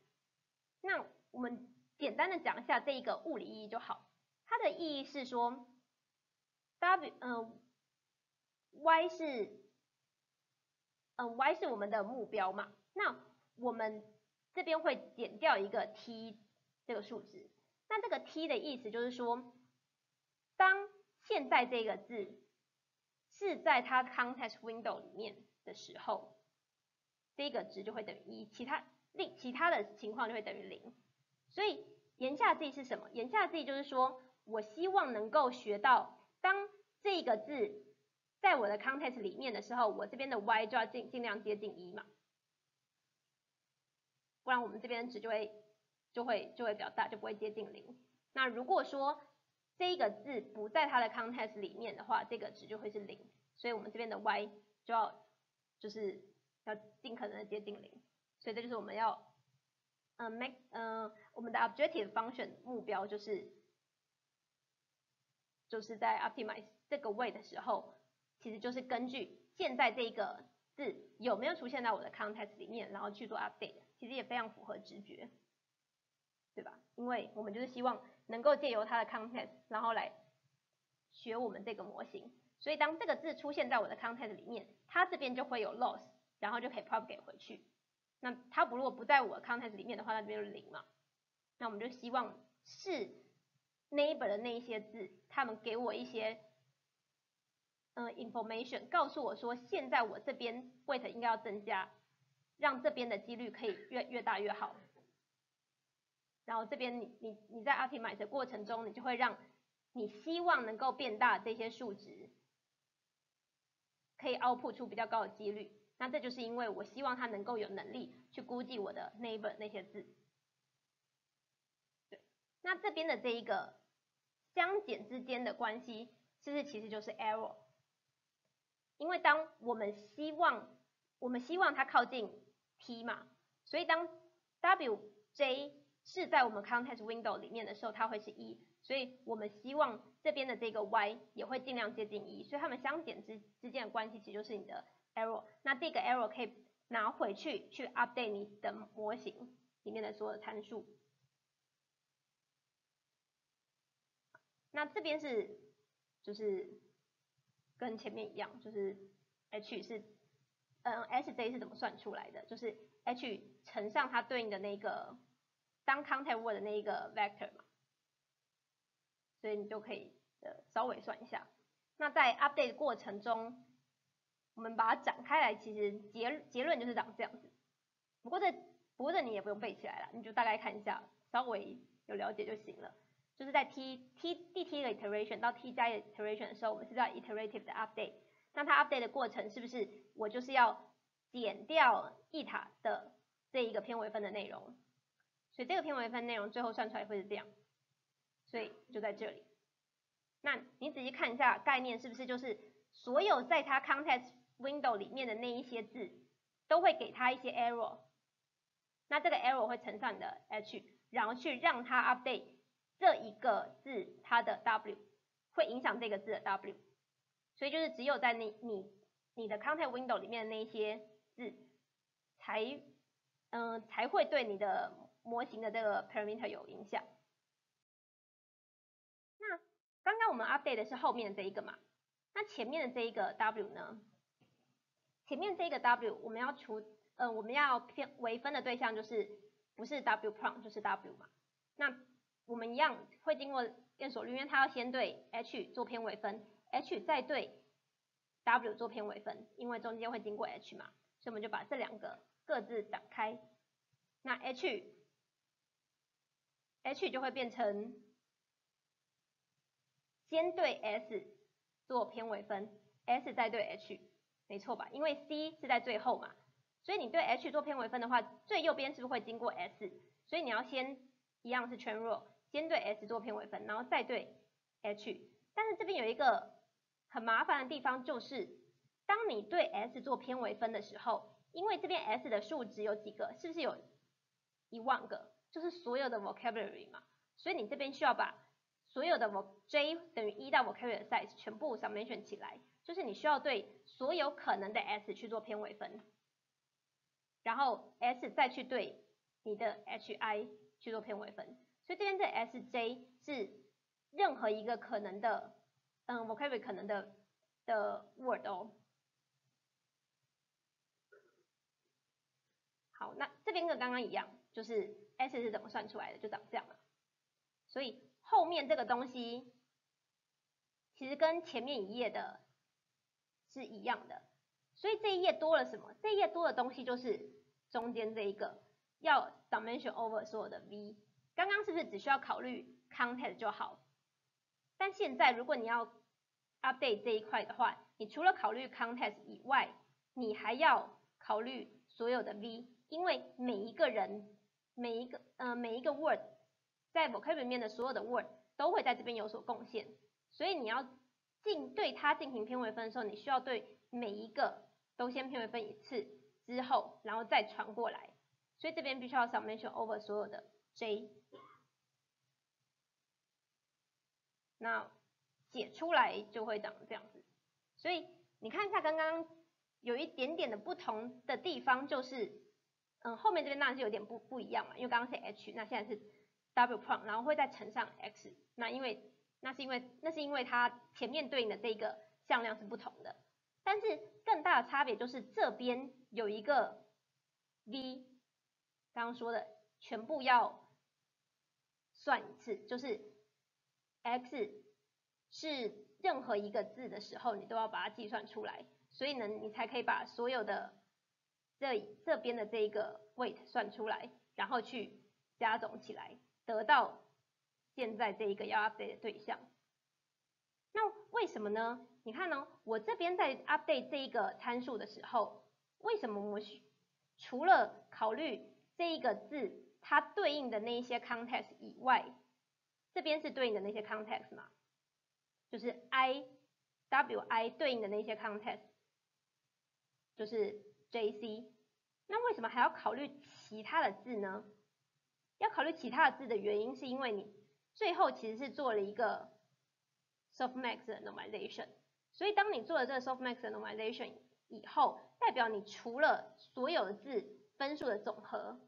那我们简单的讲一下这一个物理意义就好。它的意义是说，W，嗯，Y 是，嗯，Y 是我们的目标嘛。那我们这边会减掉一个 T 这个数值。那这个 T 的意思就是说，当现在这个字是在它 context window 里面的时候，这个值就会等于一，其他另其他的情况就会等于零。所以言下之意是什么？言下之意就是说我希望能够学到，当这个字在我的 context 里面的时候，我这边的 y 就要尽尽量接近一嘛，不然我们这边值就会。就会就会比较大，就不会接近零。那如果说这一个字不在它的 context 里面的话，这个值就会是零。所以我们这边的 y 就要就是要尽可能的接近零。所以这就是我们要嗯 make 嗯我们的 objective function 目标就是就是在 optimize 这个位的时候，其实就是根据现在这个字有没有出现在我的 context 里面，然后去做 update。其实也非常符合直觉。对吧？因为我们就是希望能够借由它的 context，然后来学我们这个模型。所以当这个字出现在我的 context 里面，它这边就会有 loss，然后就可以 propagate 回去。那它不如果不在我的 context 里面的话，那这边就零嘛。那我们就希望是 neighbor 的那一些字，他们给我一些嗯 information，告诉我说现在我这边 weight 应该要增加，让这边的几率可以越越大越好。然后这边你你你在 optimize 的过程中，你就会让你希望能够变大这些数值，可以 output 出比较高的几率。那这就是因为我希望它能够有能力去估计我的 neighbor 那些字。对，那这边的这一个相减之间的关系，是不是其实就是 error？因为当我们希望我们希望它靠近 t 嘛，所以当 w j 是在我们 context window 里面的时候，它会是一，所以我们希望这边的这个 y 也会尽量接近一，所以它们相减之之间的关系其实就是你的 error。那这个 error 可以拿回去去 update 你的模型里面的所有参数。那这边是就是跟前面一样，就是 h 是嗯 sj 是怎么算出来的？就是 h 乘上它对应的那个。当 content word 的那一个 vector 嘛，所以你就可以呃稍微算一下。那在 update 过程中，我们把它展开来，其实结结论就是长这样子。不过这不过这你也不用背起来了，你就大概看一下，稍微有了解就行了。就是在 t t 第 t 个 iteration 到 t 加 iteration 的时候，我们是叫 iterative 的 update。那它 update 的过程是不是我就是要减掉 e t 的这一个偏微分的内容？所以这个偏微分内容最后算出来会是这样。所以就在这里。那你仔细看一下概念是不是就是所有在它 context window 里面的那一些字都会给它一些 error。那这个 error 会乘上你的 h，然后去让它 update 这一个字它的 w，会影响这个字的 w。所以就是只有在你你你的 context window 里面的那一些字，才嗯才会对你的模型的这个 parameter 有影响。那刚刚我们 update 的是后面的这一个嘛？那前面的这一个 w 呢？前面这个 w 我们要除呃，我们要偏微分的对象就是不是 w prime 就是 w 嘛，那我们一样会经过验锁率，因为它要先对 h 做偏微分，h 再对 w 做偏微分，因为中间会经过 h 嘛，所以我们就把这两个各自展开，那 h h 就会变成先对 s 做偏微分，s 再对 h，没错吧？因为 c 是在最后嘛。所以你对 h 做偏微分的话，最右边是不是会经过 s？所以你要先一样是圈弱，先对 s 做偏微分，然后再对 h。但是这边有一个很麻烦的地方，就是当你对 s 做偏微分的时候，因为这边 s 的数值有几个，是不是有一万个？就是所有的 vocabulary 嘛。所以你这边需要把所有的 j 等于一到 vocabulary size 全部 summation 起来，就是你需要对所有可能的 s 去做偏微分。然后 s 再去对你的 hi 去做偏微分，所以这边的 sj 是任何一个可能的，嗯，vocabulary 可能的的 word 哦。好，那这边跟刚刚一样，就是 s 是怎么算出来的，就长这样了。所以后面这个东西其实跟前面一页的是一样的。所以这一页多了什么？这一页多的东西就是中间这一个要 dimension over 所有的 v。刚刚是不是只需要考虑 context 就好？但现在如果你要 update 这一块的话，你除了考虑 context 以外，你还要考虑所有的 v，因为每一个人每一个呃每一个 word 在 vocabulary 里面的所有的 word 都会在这边有所贡献，所以你要进对它进行偏微分的时候，你需要对每一个都先偏微分一次之后，然后再传过来，所以这边必须要 summation over 所有的 j，那解出来就会长这样子。所以你看一下刚刚有一点点的不同的地方，就是嗯后面这边当然是有点不不一样嘛，因为刚刚是 h，那现在是 w prime，然后会再乘上 x，那因为那是因为那是因为它前面对应的这个向量是不同的。但是更大的差别就是这边有一个 v，刚刚说的全部要算一次，就是 x 是任何一个字的时候，你都要把它计算出来，所以呢，你才可以把所有的这这边的这一个 weight 算出来，然后去加总起来，得到现在这一个要 update 的对象。那为什么呢？你看呢，我这边在 update 这一个参数的时候，为什么我除了考虑这一个字它对应的那一些 context 以外，这边是对应的那些 context 嘛？就是 i w i 对应的那些 context，就是 j c。那为什么还要考虑其他的字呢？要考虑其他的字的原因，是因为你最后其实是做了一个。softmax 的 normalization，所以当你做了这个 softmax 的 normalization 以后，代表你除了所有的字分数的总和，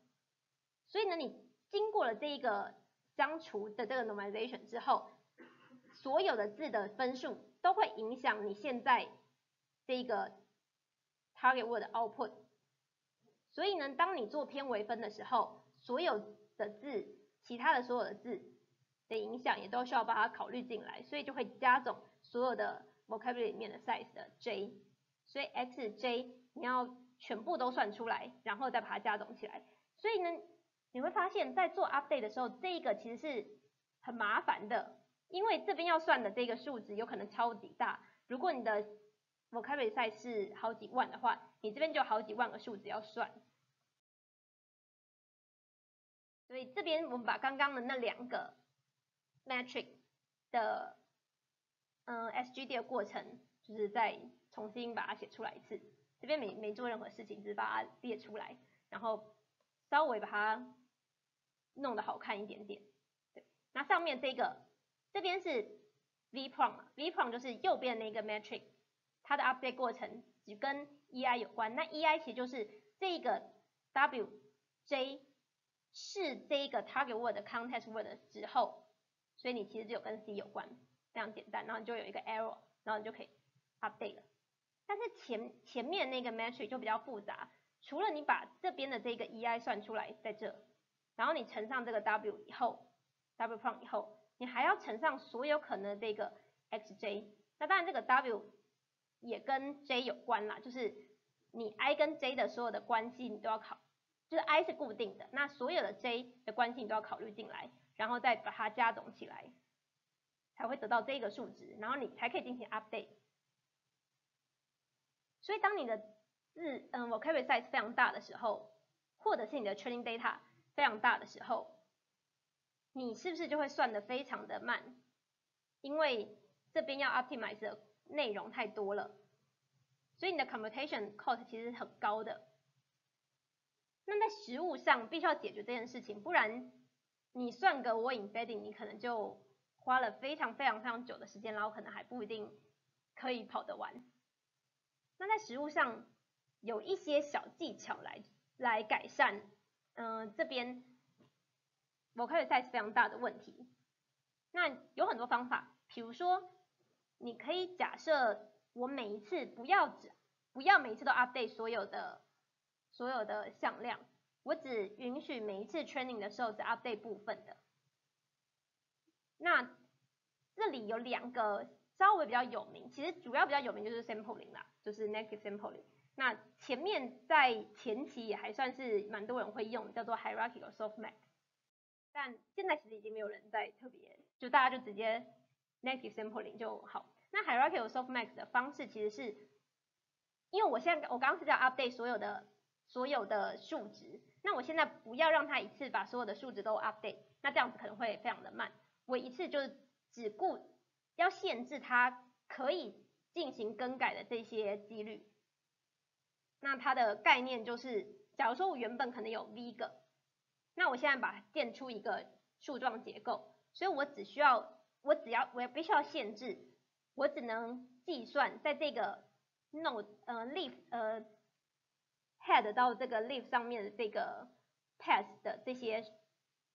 所以呢，你经过了这一个相除的这个 normalization 之后，所有的字的分数都会影响你现在这一个 target word output。所以呢，当你做偏微分的时候，所有的字，其他的所有的字。的影响也都需要把它考虑进来，所以就会加总所有的 vocabulary 里面的 size 的 j，所以 x j 你要全部都算出来，然后再把它加总起来。所以呢，你会发现在做 update 的时候，这一个其实是很麻烦的，因为这边要算的这个数值有可能超级大。如果你的 vocabulary size 是好几万的话，你这边就好几万个数字要算。所以这边我们把刚刚的那两个 metric 的嗯 SGD 的过程，就是再重新把它写出来一次。这边没没做任何事情，只是把它列出来，然后稍微把它弄得好看一点点。对，那上面这个这边是 vprom，vprom 就是右边那个 metric，它的 update 过程只跟 ei 有关。那 ei 其实就是这个 wj 是这个 target word 的 context word 之后，所以你其实只有跟 c 有关，非常简单，然后你就有一个 error，然后你就可以 update 了。但是前前面那个 metric 就比较复杂，除了你把这边的这个 ei 算出来在这，然后你乘上这个 w 以后，w prom 以后，你还要乘上所有可能的这个 xj，那当然这个 w 也跟 j 有关啦，就是你 i 跟 j 的所有的关系你都要考。就是 i 是固定的，那所有的 j 的关系你都要考虑进来，然后再把它加总起来，才会得到这个数值，然后你才可以进行 update。所以当你的字嗯 vocabulary size 非常大的时候，或者是你的 training data 非常大的时候，你是不是就会算的非常的慢？因为这边要 optimize 的内容太多了，所以你的 computation cost 其实很高的。那在实物上必须要解决这件事情，不然你算个我 embedding，你可能就花了非常非常非常久的时间，然后可能还不一定可以跑得完。那在实物上有一些小技巧来来改善，嗯，这边 vocal size 非常大的问题。那有很多方法，比如说你可以假设我每一次不要只不要每一次都 update 所有的。所有的向量，我只允许每一次 training 的时候只 update 部分的。那这里有两个稍微比较有名，其实主要比较有名就是 sampling 啦，就是 negative sampling。那前面在前期也还算是蛮多人会用，叫做 hierarchical softmax。但现在其实已经没有人在特别，就大家就直接 negative sampling 就好。那 hierarchical softmax 的方式其实是，因为我现在我刚刚是叫 update 所有的。所有的数值，那我现在不要让它一次把所有的数值都 update，那这样子可能会非常的慢。我一次就是只顾要限制它可以进行更改的这些几率。那它的概念就是，假如说我原本可能有 v 个，那我现在把它建出一个树状结构，所以我只需要我只要我必须要限制，我只能计算在这个 node 呃 leaf 呃。head 到这个 leaf 上面的这个 path 的这些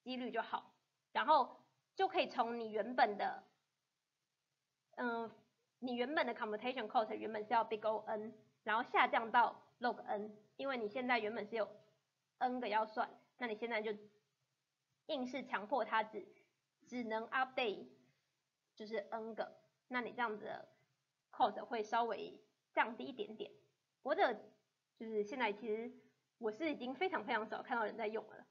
几率就好，然后就可以从你原本的，嗯，你原本的 computation cost 原本是要 big O n，然后下降到 log n，因为你现在原本是有 n 个要算，那你现在就硬是强迫它只只能 update 就是 n 个，那你这样子的 cost 会稍微降低一点点，或者。就是现在，其实我是已经非常非常少看到人在用了，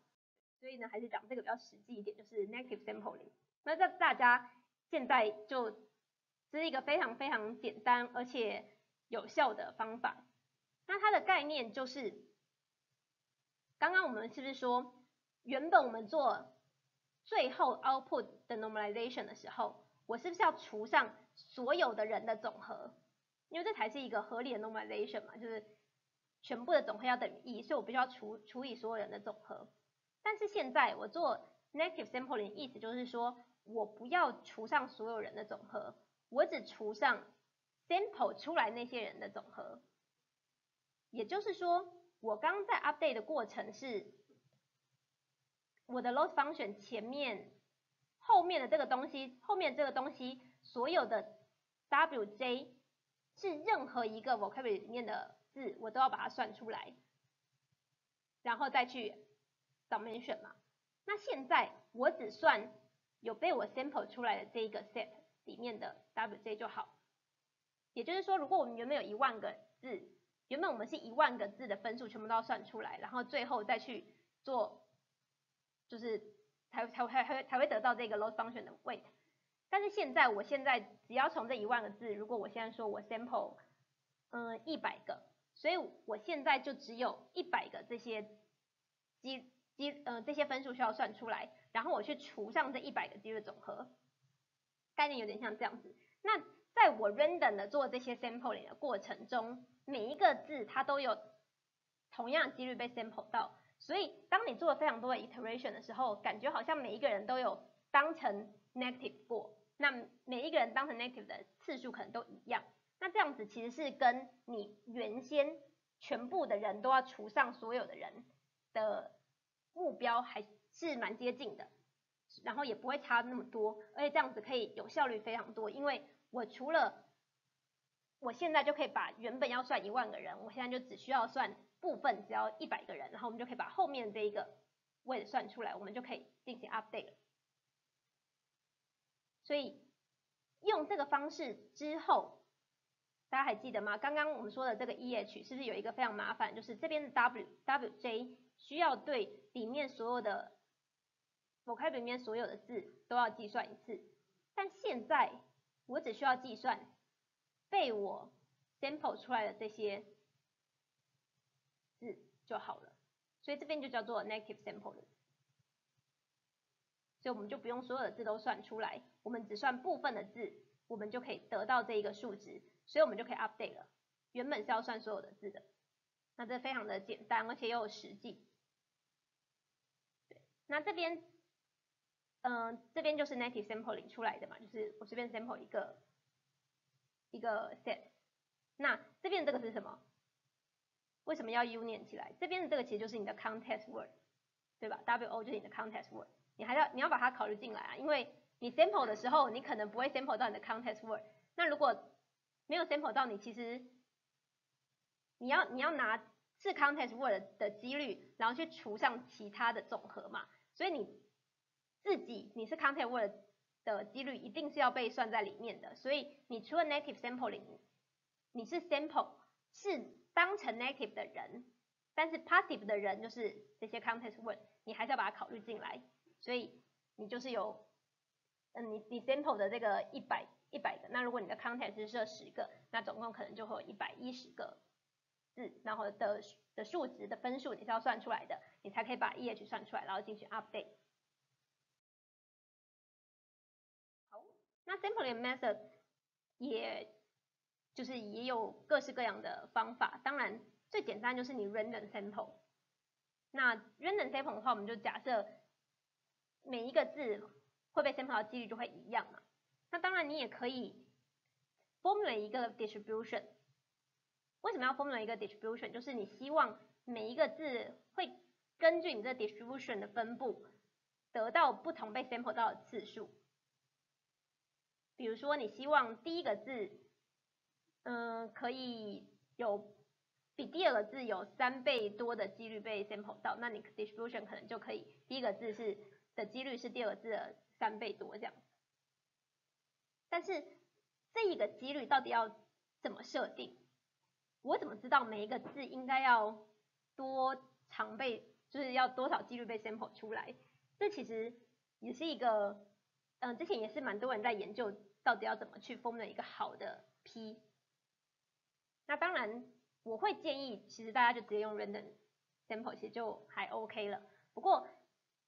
所以呢，还是讲这个比较实际一点，就是 negative sampling。那在大家现在就这是一个非常非常简单而且有效的方法。那它的概念就是，刚刚我们是不是说，原本我们做最后 output 的 normalization 的时候，我是不是要除上所有的人的总和？因为这才是一个合理的 normalization 嘛，就是。全部的总和要等于一，所以我必须要除除以所有人的总和。但是现在我做 negative sampling，意思就是说我不要除上所有人的总和，我只除上 sample 出来那些人的总和。也就是说，我刚在 update 的过程是，我的 loss function 前面后面的这个东西，后面这个东西所有的 wj 是任何一个 vocabulary 里面的。字我都要把它算出来，然后再去找 mention 嘛。那现在我只算有被我 sample 出来的这一个 set 里面的 wj 就好。也就是说，如果我们原本有一万个字，原本我们是一万个字的分数全部都要算出来，然后最后再去做，就是才才会才会才会得到这个 loss function 的 weight。但是现在，我现在只要从这一万个字，如果我现在说我 sample，嗯，一百个，所以我现在就只有一百个这些几几呃这些分数需要算出来，然后我去除上这一百个几率总和，概念有点像这样子。那在我 random 的做这些 sampling 的过程中，每一个字它都有同样几率被 sample 到，所以当你做了非常多的 iteration 的时候，感觉好像每一个人都有当成 negative 过。那每一个人当成 negative 的次数可能都一样，那这样子其实是跟你原先全部的人都要除上所有的人的目标还是蛮接近的，然后也不会差那么多，而且这样子可以有效率非常多，因为我除了我现在就可以把原本要算一万个人，我现在就只需要算部分只要一百个人，然后我们就可以把后面这一个位算出来，我们就可以进行 update 了。所以用这个方式之后，大家还记得吗？刚刚我们说的这个 E H 是不是有一个非常麻烦，就是这边的 W W J 需要对里面所有的某块里面所有的字都要计算一次，但现在我只需要计算被我 sample 出来的这些字就好了，所以这边就叫做 negative sample 的。所以我们就不用所有的字都算出来，我们只算部分的字，我们就可以得到这一个数值，所以我们就可以 update 了。原本是要算所有的字的，那这非常的简单，而且又有实际。那这边，嗯，这边就是 native sampling 出来的嘛，就是我随便 sample 一个一个 set。那这边这个是什么？为什么要 union 起来？这边的这个其实就是你的 context word，对吧？W O 就是你的 context word。你还要你要把它考虑进来啊，因为你 sample 的时候，你可能不会 sample 到你的 context word。那如果没有 sample 到，你其实你要你要拿是 context word 的几率，然后去除上其他的总和嘛。所以你自己你是 context word 的几率一定是要被算在里面的。所以你除了 native sampling，你是 sample 是当成 native 的人，但是 positive 的人就是这些 context word，你还是要把它考虑进来。所以你就是有，嗯，你你 sample 的这个一百一百个，那如果你的 context 是设十个，那总共可能就会有一百一十个字，然后的的数值的分数你是要算出来的，你才可以把 E H 算出来，然后进行 update。好，那 sampling method 也就是也有各式各样的方法，当然最简单就是你 random sample。那 random sample 的话，我们就假设。每一个字会被 sample 的几率就会一样嘛？那当然你也可以 formulate 一个 distribution。为什么要 formulate 一个 distribution？就是你希望每一个字会根据你这 distribution 的分布得到不同被 sample 到的次数。比如说你希望第一个字，嗯，可以有比第二个字有三倍多的几率被 sample 到，那你 distribution 可能就可以第一个字是。的几率是第二个字的三倍多这样，但是这一个几率到底要怎么设定？我怎么知道每一个字应该要多长被，就是要多少几率被 sample 出来？这其实也是一个，嗯，之前也是蛮多人在研究，到底要怎么去 form 了一个好的 P。那当然，我会建议，其实大家就直接用 random sample，其实就还 OK 了。不过，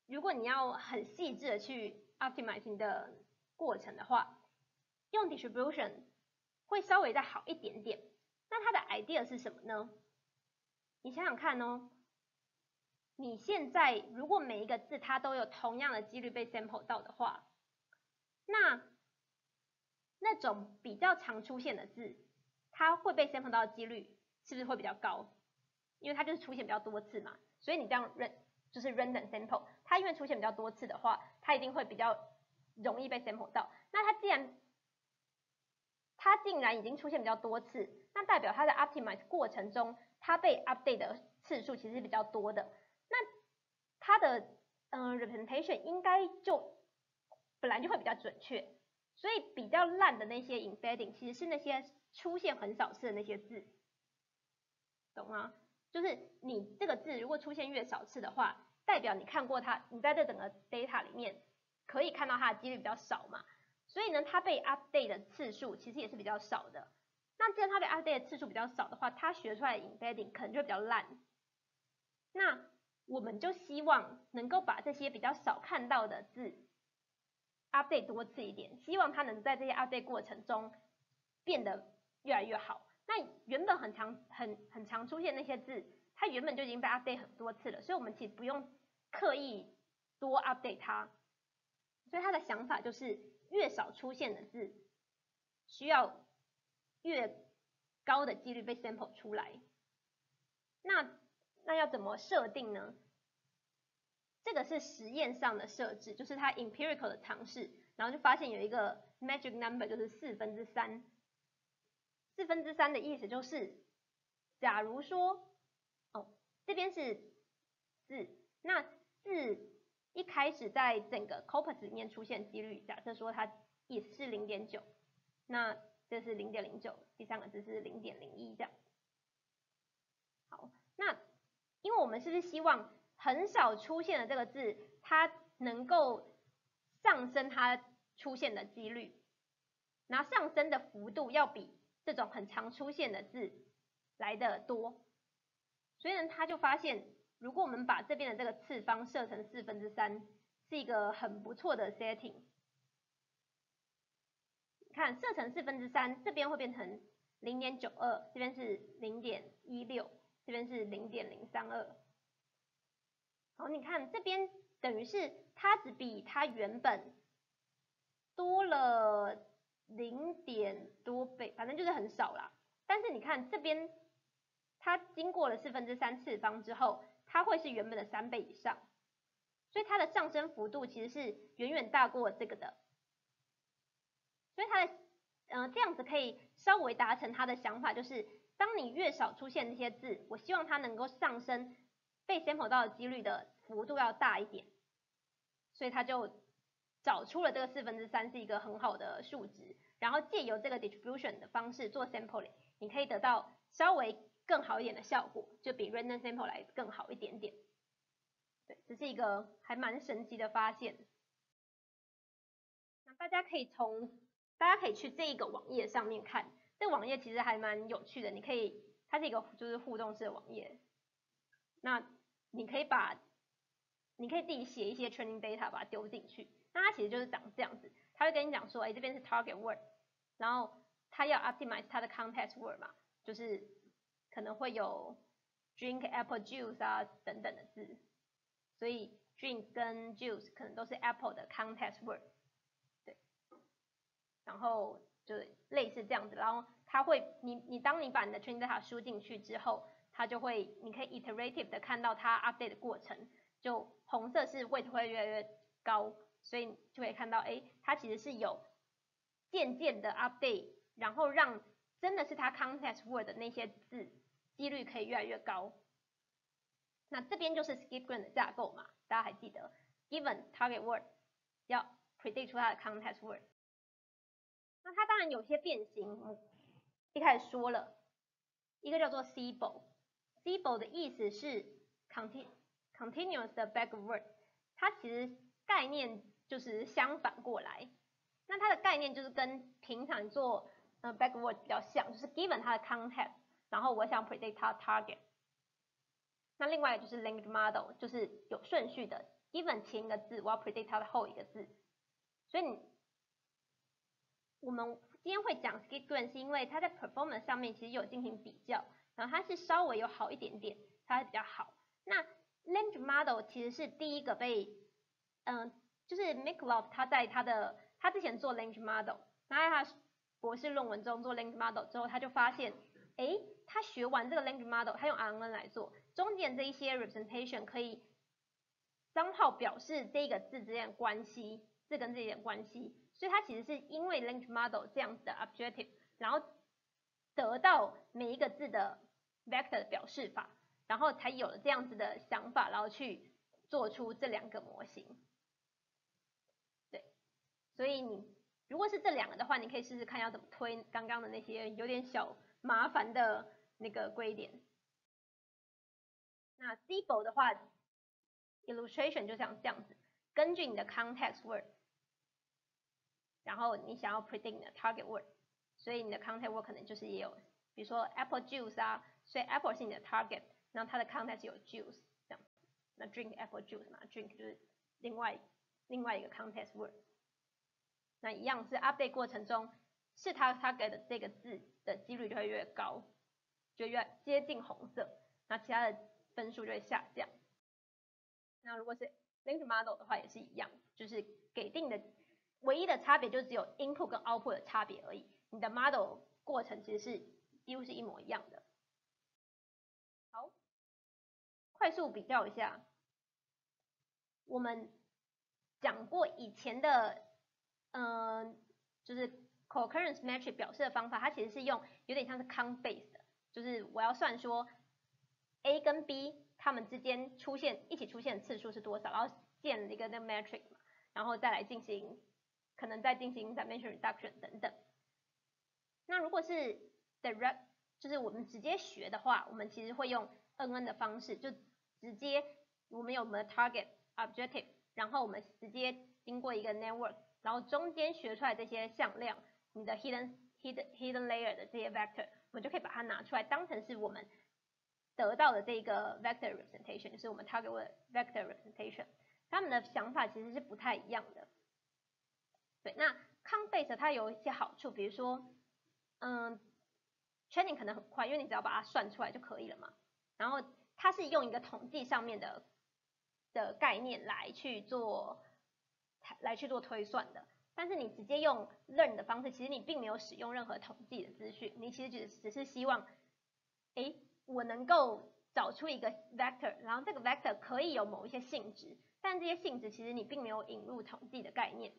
如果你要很细致的去 optimize 你的过程的话，用 distribution 会稍微再好一点点。那它的 idea 是什么呢？你想想看哦，你现在如果每一个字它都有同样的几率被 sample 到的话，那那种比较常出现的字，它会被 sample 到的几率是不是会比较高？因为它就是出现比较多次嘛，所以你这样认。就是 random sample，它因为出现比较多次的话，它一定会比较容易被 sample 到。那它既然它竟然已经出现比较多次，那代表它在 optimize 过程中，它被 update 的次数其实是比较多的。那它的嗯 representation 应该就本来就会比较准确。所以比较烂的那些 embedding 其实是那些出现很少次的那些字，懂吗？就是你这个字如果出现越少次的话，代表你看过它，你在这整个 data 里面可以看到它的几率比较少嘛。所以呢，它被 update 的次数其实也是比较少的。那既然它被 update 的次数比较少的话，它学出来的 embedding 可能就比较烂。那我们就希望能够把这些比较少看到的字 update 多次一点，希望它能在这些 update 过程中变得越来越好。那原本很常很很常出现那些字，它原本就已经被 update 很多次了，所以我们其实不用刻意多 update 它。所以他的想法就是越少出现的字，需要越高的几率被 sample 出来。那那要怎么设定呢？这个是实验上的设置，就是他 empirical 的尝试，然后就发现有一个 magic number，就是四分之三。四分之三的意思就是，假如说，哦，这边是四，那四一开始在整个 corpus 里面出现几率，假设说它也是零点九，那这是零点零九，第三个字是零点零一这样。好，那因为我们是不是希望很少出现的这个字，它能够上升它出现的几率，那上升的幅度要比这种很常出现的字来的多，所以呢，他就发现，如果我们把这边的这个次方设成四分之三，是一个很不错的 setting。看设成四分之三，这边会变成零点九二，这边是零点一六，这边是零点零三二。好，你看这边等于是它只比它原本多了。零点多倍，反正就是很少啦。但是你看这边，它经过了四分之三次方之后，它会是原本的三倍以上，所以它的上升幅度其实是远远大过这个的。所以它的，嗯，这样子可以稍微达成他的想法，就是当你越少出现这些字，我希望它能够上升被 sample 到的几率的幅度要大一点，所以它就。找出了这个四分之三是一个很好的数值，然后借由这个 distribution 的方式做 sampling，你可以得到稍微更好一点的效果，就比 random sample 来更好一点点。对，这是一个还蛮神奇的发现。那大家可以从大家可以去这一个网页上面看，这个网页其实还蛮有趣的，你可以它是一个就是互动式的网页，那你可以把你可以自己写一些 training data 把它丢进去。那它其实就是长这样子，他会跟你讲说，哎，这边是 target word，然后他要 optimize 它的 context word 嘛，就是可能会有 drink apple juice 啊等等的字，所以 drink 跟 juice 可能都是 apple 的 context word，对，然后就类似这样子，然后它会，你你当你把你的 training data 输进去之后，它就会，你可以 iterative 的看到它 update 的过程，就红色是 weight 会越来越高。所以就可以看到，哎，它其实是有渐渐的 update，然后让真的是它 context word 的那些字几率可以越来越高。那这边就是 skipgram 的架构嘛，大家还记得，given target word 要 predict 出它的 context word。那它当然有些变形，一开始说了一个叫做 sible，sible 的意思是 continu continuous 的 backword，它其实概念。就是相反过来，那它的概念就是跟平常做呃 backward 比较像，就是 given 它的 context，然后我想 predict 它的 target。那另外就是 linked model，就是有顺序的，given 前一个字，我要 predict 它的后一个字。所以我们今天会讲 skipgram 是因为它在 performance 上面其实有进行比较，然后它是稍微有好一点点，它比较好。那 linked model 其实是第一个被嗯。就是 m i k l o v 他在他的他之前做 language model，他在他博士论文中做 language model 之后，他就发现，哎，他学完这个 language model，他用 RNN 来做，中间这一些 representation 可以账号表示这个字之间的关系，字跟字之间的关系，所以他其实是因为 language model 这样子的 objective，然后得到每一个字的 vector 的表示法，然后才有了这样子的想法，然后去做出这两个模型。所以你如果是这两个的话，你可以试试看要怎么推刚刚的那些有点小麻烦的那个归点。那 Siebel 的话，illustration 就像这样子，根据你的 context word，然后你想要 predict 你的 target word，所以你的 context word 可能就是也有，比如说 apple juice 啊，所以 apple 是你的 target，然后它的 context 有 juice 这样，那 drink apple juice 嘛，drink 就是另外另外一个 context word，那一样是 update 过程中，是它它给的这个字的几率就会越高，就越接近红色，那其他的分数就会下降。那如果是 linked model 的话也是一样，就是给定的唯一的差别就只有 input 跟 output 的差别而已。你的 model 过程其实是几乎是一模一样的。好，快速比较一下，我们讲过以前的，嗯，就是 concurrence metric 表示的方法，它其实是用有点像是 count base 的，就是我要算说。A 跟 B 它们之间出现一起出现的次数是多少，然后建一个那 metric，然后再来进行可能再进行 dimension reduction 等等。那如果是 direct 就是我们直接学的话，我们其实会用 NN 的方式，就直接我们有我们的 target objective，然后我们直接经过一个 network，然后中间学出来这些向量，你的 hidden hidden hidden layer 的这些 vector，我们就可以把它拿出来当成是我们。得到的这个 vector representation 就是我们 target vector representation，他们的想法其实是不太一样的。对，那 conbase 它有一些好处，比如说，嗯，training 可能很快，因为你只要把它算出来就可以了嘛。然后它是用一个统计上面的的概念来去做来去做推算的，但是你直接用 learn 的方式，其实你并没有使用任何统计的资讯，你其实只只是希望，哎。我能够找出一个 vector，然后这个 vector 可以有某一些性质，但这些性质其实你并没有引入统计的概念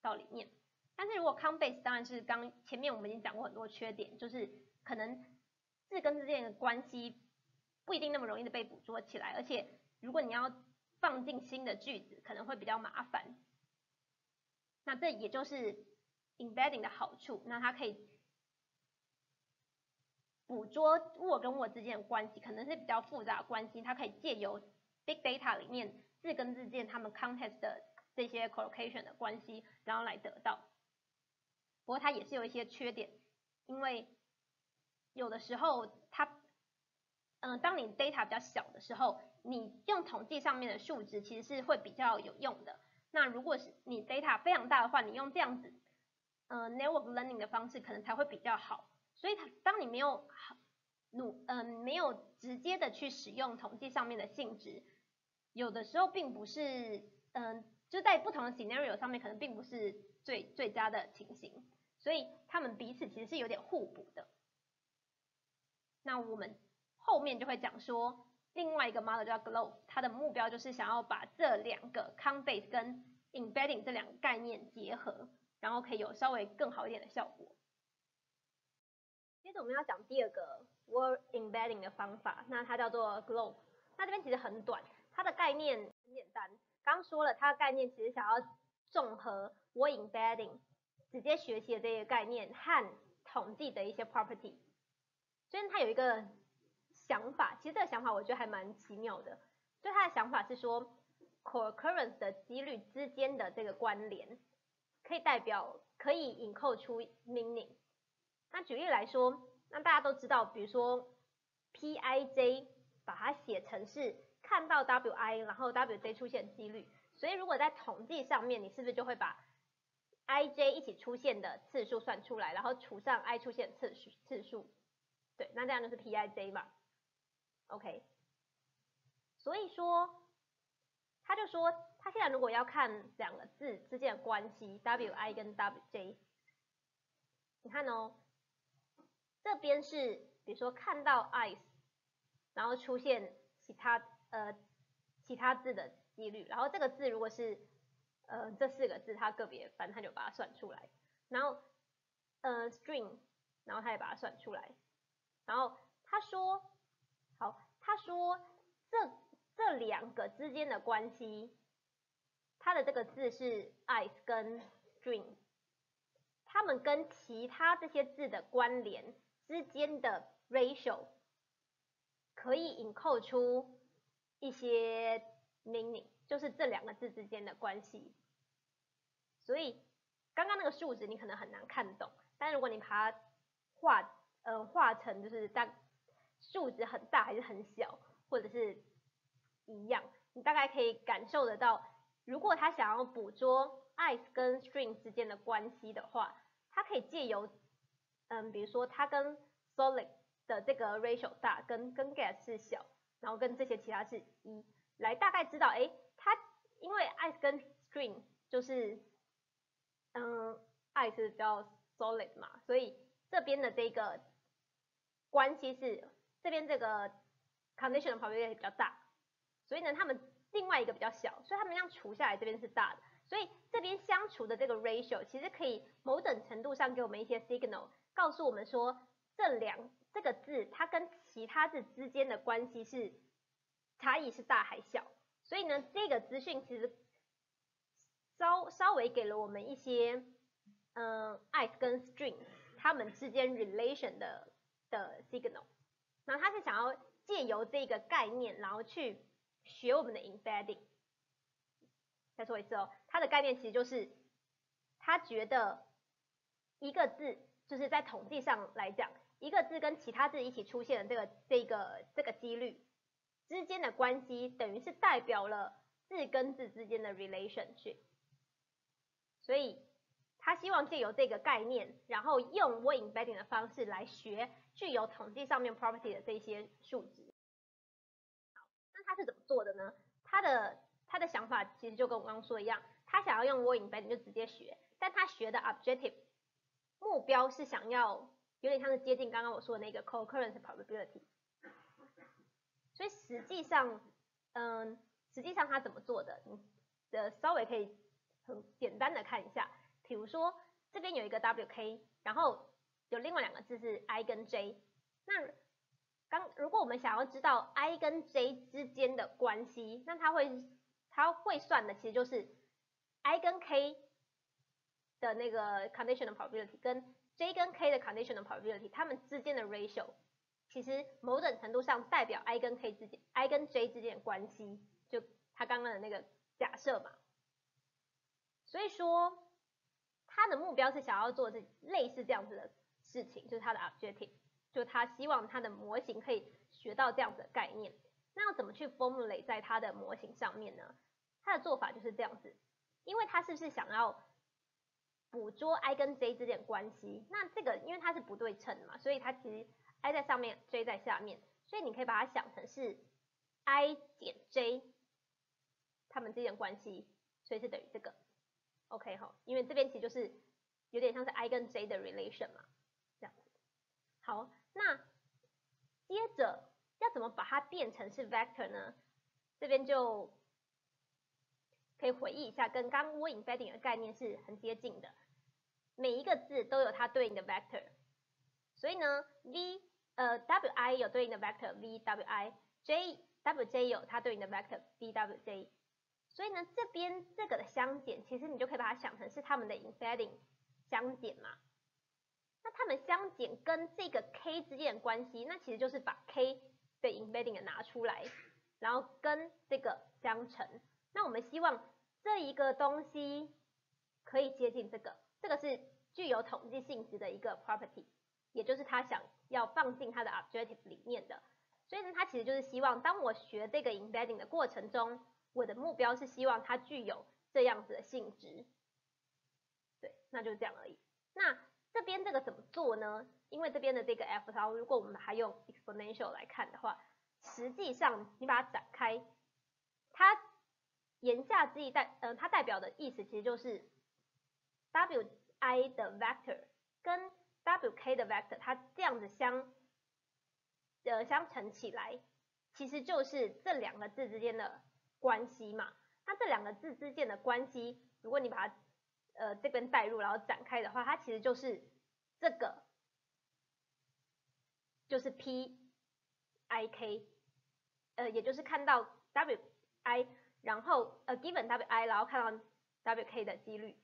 到里面。但是如果 count base 当然是刚前面我们已经讲过很多缺点，就是可能字跟字之间的关系不一定那么容易的被捕捉起来，而且如果你要放进新的句子，可能会比较麻烦。那这也就是 embedding 的好处，那它可以。捕捉我跟我之间的关系，可能是比较复杂的关系，它可以借由 big data 里面字跟字间它们 context 的这些 collocation 的关系，然后来得到。不过它也是有一些缺点，因为有的时候它，嗯，当你 data 比较小的时候，你用统计上面的数值其实是会比较有用的。那如果是你 data 非常大的话，你用这样子，嗯，network learning 的方式可能才会比较好。所以，它当你没有努嗯没有直接的去使用统计上面的性质，有的时候并不是嗯就在不同的 scenario 上面可能并不是最最佳的情形，所以他们彼此其实是有点互补的。那我们后面就会讲说，另外一个 model 叫 Glow，它的目标就是想要把这两个 count base 跟 embedding 这两个概念结合，然后可以有稍微更好一点的效果。接着我们要讲第二个 word embedding 的方法，那它叫做 globe。那这边其实很短，它的概念很简单。刚说了，它的概念其实想要综合 word embedding 直接学习的这些概念和统计的一些 property。所以它有一个想法，其实这个想法我觉得还蛮奇妙的。就他的想法是说，co-occurrence 的几率之间的这个关联，可以代表可以引扣出 meaning。那举例来说，那大家都知道，比如说 P I J 把它写成是看到 W I，然后 W J 出现几率，所以如果在统计上面，你是不是就会把 I J 一起出现的次数算出来，然后除上 I 出现次数次数，对，那这样就是 P I J 嘛，OK，所以说他就说，他现在如果要看两个字之间的关系 W I 跟 W J，你看哦。这边是比如说看到 ice，然后出现其他呃其他字的几率，然后这个字如果是呃这四个字，他个别翻，他就把它算出来，然后呃 string，然后他也把它算出来，然后他说，他说这这两个之间的关系，它的这个字是 ice 跟 string，它们跟其他这些字的关联之间的 ratio 可以引扣出一些 meaning，就是这两个字之间的关系。所以刚刚那个数值你可能很难看懂，但如果你把它画，呃，画成就是大数值很大还是很小，或者是一样，你大概可以感受得到，如果他想要捕捉 ice 跟 string 之间的关系的话，他可以借由，嗯，比如说它跟 solid 的这个 ratio 大，跟跟 gas 是小，然后跟这些其他是一，来大概知道，哎，它因为 ice 跟 string 就是，嗯，ice 是比较 solid 嘛，所以这边的这个关系是这边这个 condition 的 probability 比较大，所以呢，他们另外一个比较小，所以他们这样除下来这边是大的，所以这边相除的这个 ratio 其实可以某种程度上给我们一些 signal，告诉我们说这两这个字它跟其他字之间的关系是差异是大还小，所以呢，这个资讯其实稍稍微给了我们一些。嗯，ice 跟 string 它们之间 relation 的的 signal，然后他是想要借由这个概念，然后去学我们的 embedding。再说一次哦，它的概念其实就是他觉得一个字就是在统计上来讲，一个字跟其他字一起出现的这个这个这个几率之间的关系，等于是代表了字跟字之间的 relationship，所以。他希望借由这个概念，然后用 word embedding 的方式来学具有统计上面 property 的这些数值。好，那他是怎么做的呢？他的他的想法其实就跟我刚刚说一样，他想要用 word embedding 就直接学，但他学的 objective 目标是想要有点像是接近刚刚我说的那个 co-occurrence probability。所以实际上，嗯，实际上他怎么做的，你的稍微可以很简单的看一下。比如说这边有一个 WK，然后有另外两个字是 I 跟 J。那刚如果我们想要知道 I 跟 J 之间的关系，那它会它会算的其实就是 I 跟 K 的那个 conditional probability 跟 J 跟 K 的 conditional probability，它们之间的 ratio，其实某种程度上代表 I 跟 K 之间 I 跟 J 之间的关系，就他刚刚的那个假设嘛。所以说。他的目标是想要做这类似这样子的事情，就是他的 objective，就他希望他的模型可以学到这样子的概念。那要怎么去 formulate 在他的模型上面呢？他的做法就是这样子，因为他是不是想要捕捉 i 跟 j 之间关系？那这个因为它是不对称的嘛，所以它其实 i 在上面，j 在下面，所以你可以把它想成是 i 减 j，它们之间关系，所以是等于这个。OK 哈，因为这边其实就是有点像是 I 跟 J 的 relation 嘛，好，那接着要怎么把它变成是 vector 呢？这边就可以回忆一下，跟刚 word embedding 的概念是很接近的。每一个字都有它对应的 vector，所以呢，V 呃 Wi 有对应的 vector Vwi，J Wj 有它对应的 vector Vwj。所以呢，这边这个的相减，其实你就可以把它想成是它们的 embedding 相减嘛。那它们相减跟这个 k 之间的关系，那其实就是把 k 的 embedding 拿出来，然后跟这个相乘。那我们希望这一个东西可以接近这个，这个是具有统计性质的一个 property，也就是他想要放进他的 objective 里面的。所以呢，他其实就是希望当我学这个 embedding 的过程中。我的目标是希望它具有这样子的性质，对，那就是这样而已。那这边这个怎么做呢？因为这边的这个 f 它，如果我们还用 exponential 来看的话，实际上你把它展开，它言下之意代，呃，它代表的意思其实就是 wi 的 vector 跟 wk 的 vector，它这样子相，呃，相乘起来，其实就是这两个字之间的。关系嘛，那这两个字之间的关系，如果你把它呃这边带入，然后展开的话，它其实就是这个，就是 P I K，呃，也就是看到 W I，然后呃 given W I，然后看到 W K 的几率。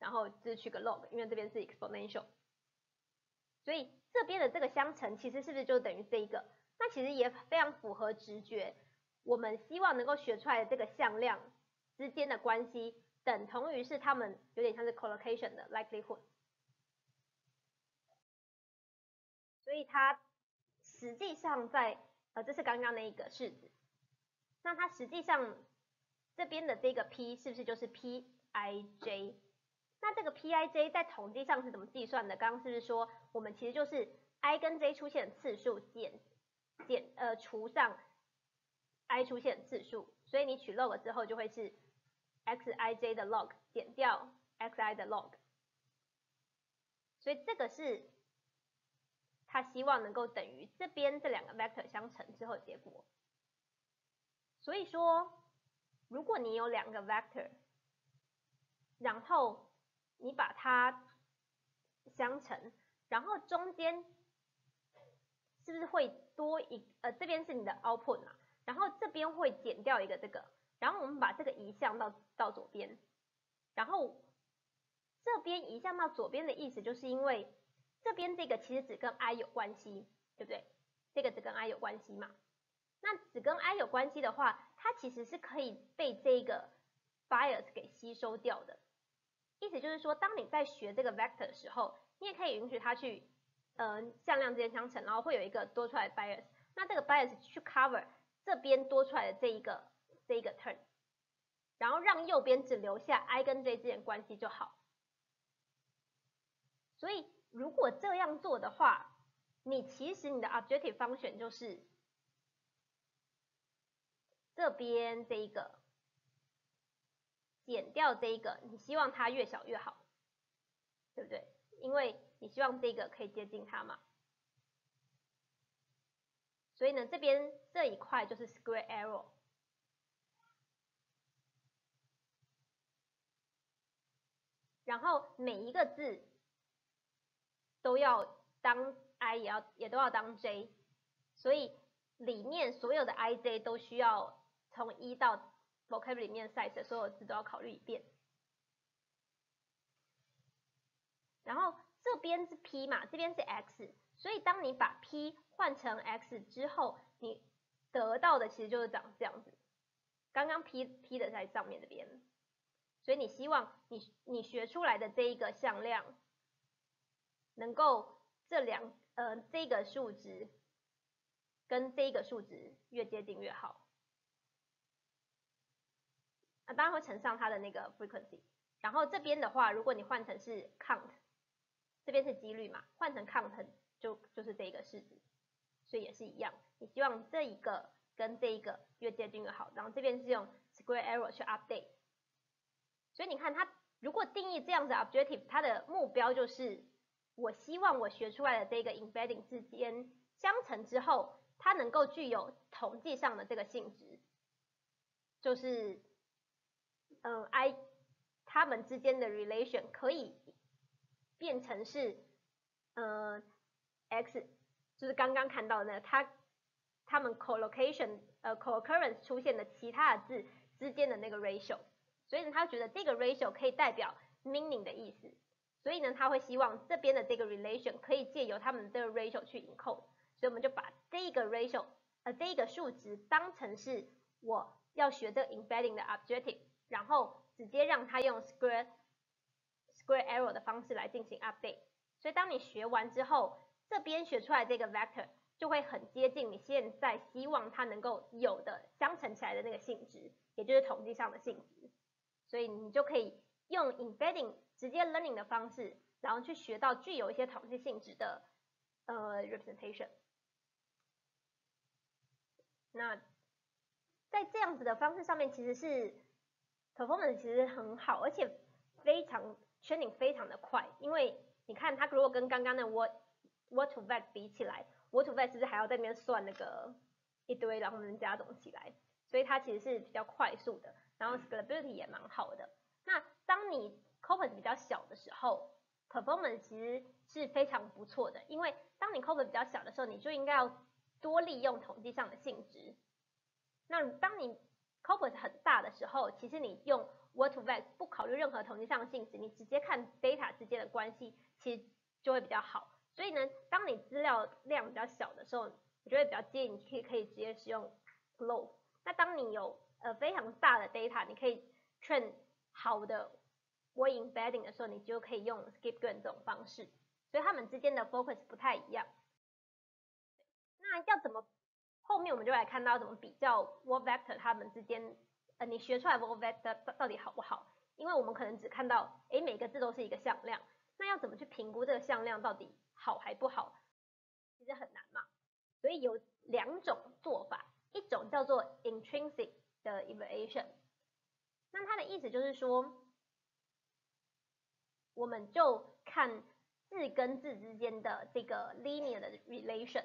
然后就是取个 log，因为这边是 exponential，所以这边的这个相乘其实是不是就等于这一个？那其实也非常符合直觉，我们希望能够学出来的这个向量之间的关系，等同于是它们有点像是 collocation 的 likelihood，所以它实际上在呃这是刚刚那一个式子，那它实际上这边的这个 p 是不是就是 pij？那这个 pij 在统计上是怎么计算的？刚刚是不是说我们其实就是 i 跟 j 出现次数减减呃除上 i 出现次数，所以你取 log 之后就会是 xij 的 log 减掉 xi 的 log，所以这个是他希望能够等于这边这两个 vector 相乘之后结果。所以说，如果你有两个 vector，然后你把它相乘，然后中间是不是会多一呃这边是你的 output 嘛，然后这边会减掉一个这个，然后我们把这个移项到到左边，然后这边移项到左边的意思就是因为这边这个其实只跟 i 有关系，对不对？这个只跟 i 有关系嘛，那只跟 i 有关系的话，它其实是可以被这个 bias 给吸收掉的。意思就是说，当你在学这个 vector 的时候，你也可以允许它去，呃，向量之间相乘，然后会有一个多出来的 bias，那这个 bias 去 cover 这边多出来的这一个这个 turn，然后让右边只留下 i 跟 j 之间关系就好。所以如果这样做的话，你其实你的 objective function 就是这边这一个。减掉这一个，你希望它越小越好，对不对？因为你希望这个可以接近它嘛。所以呢，这边这一块就是 square error。然后每一个字都要当 i，也要也都要当 j，所以里面所有的 i j 都需要从一到。vocabulary 里面 size 所有字都要考虑一遍，然后这边是 p 嘛，这边是 x，所以当你把 p 换成 x 之后，你得到的其实就是长这样子。刚刚 p p 的在上面这边，所以你希望你你学出来的这一个向量，能够这两呃这个数值跟这个数值越接近越好。那当然会乘上它的那个 frequency，然后这边的话，如果你换成是 count，这边是几率嘛，换成 count 就就是这一个式子，所以也是一样，你希望这一个跟这一个越接近越好，然后这边是用 square error 去 update，所以你看它如果定义这样子 objective，它的目标就是我希望我学出来的这个 embedding 之间相乘之后，它能够具有统计上的这个性质，就是。嗯，i 它们之间的 relation 可以变成是，嗯，x 就是刚刚看到的那它它们 collocation 呃 co-occurrence 出现的其他的字之间的那个 ratio，所以呢，他觉得这个 ratio 可以代表 meaning 的意思，所以呢，他会希望这边的这个 relation 可以借由他们这个 ratio 去 encode，所以我们就把这个 ratio 呃这个数值当成是我要学这个 embedding 的 objective。然后直接让它用 square square error 的方式来进行 update，所以当你学完之后，这边学出来这个 vector 就会很接近你现在希望它能够有的相乘起来的那个性质，也就是统计上的性质，所以你就可以用 embedding 直接 learning 的方式，然后去学到具有一些统计性质的呃 representation。那在这样子的方式上面，其实是 performance 其实很好，而且非常 training 非常的快，因为你看它如果跟刚刚的 what what to vet 比起来，what to vet 是不是还要在那边算那个一堆，然后能加总起来，所以它其实是比较快速的，然后 scalability 也蛮好的。那当你 corpus 比较小的时候，performance 其实是非常不错的，因为当你 corpus 比较小的时候，你就应该要多利用统计上的性质。那当你 corpus 很大的时候，其实你用 word to vec，不考虑任何统计上的性质，你直接看 data 之间的关系，其实就会比较好。所以呢，当你资料量比较小的时候，我觉得比较建议你可以可以直接使用 Flow。那当你有呃非常大的 data，你可以 train 好的 word embedding 的时候，你就可以用 skipgram 这种方式。所以它们之间的 focus 不太一样。那要怎么？后面我们就来看到怎么比较 word vector 它们之间，呃，你学出来 word vector 到底好不好？因为我们可能只看到，哎，每个字都是一个向量，那要怎么去评估这个向量到底好还不好？其实很难嘛。所以有两种做法，一种叫做 intrinsic 的 evaluation，那它的意思就是说，我们就看字跟字之间的这个 linear 的 relation，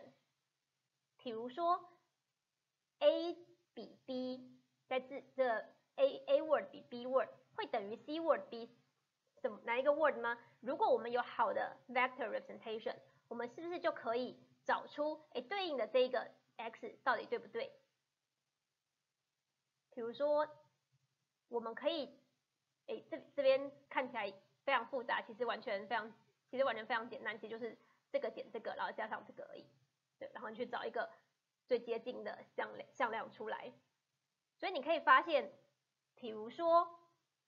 比如说 A 比 B 在字这 A A word 比 B word 会等于 C word 比什么哪一个 word 吗？如果我们有好的 vector representation，我们是不是就可以找出哎对应的这一个 x 到底对不对？比如说，我们可以哎这这边看起来非常复杂，其实完全非常其实完全非常简单，其实就是这个减这个，然后加上这个而已。对，然后你去找一个最接近的向量向量出来。所以你可以发现，比如说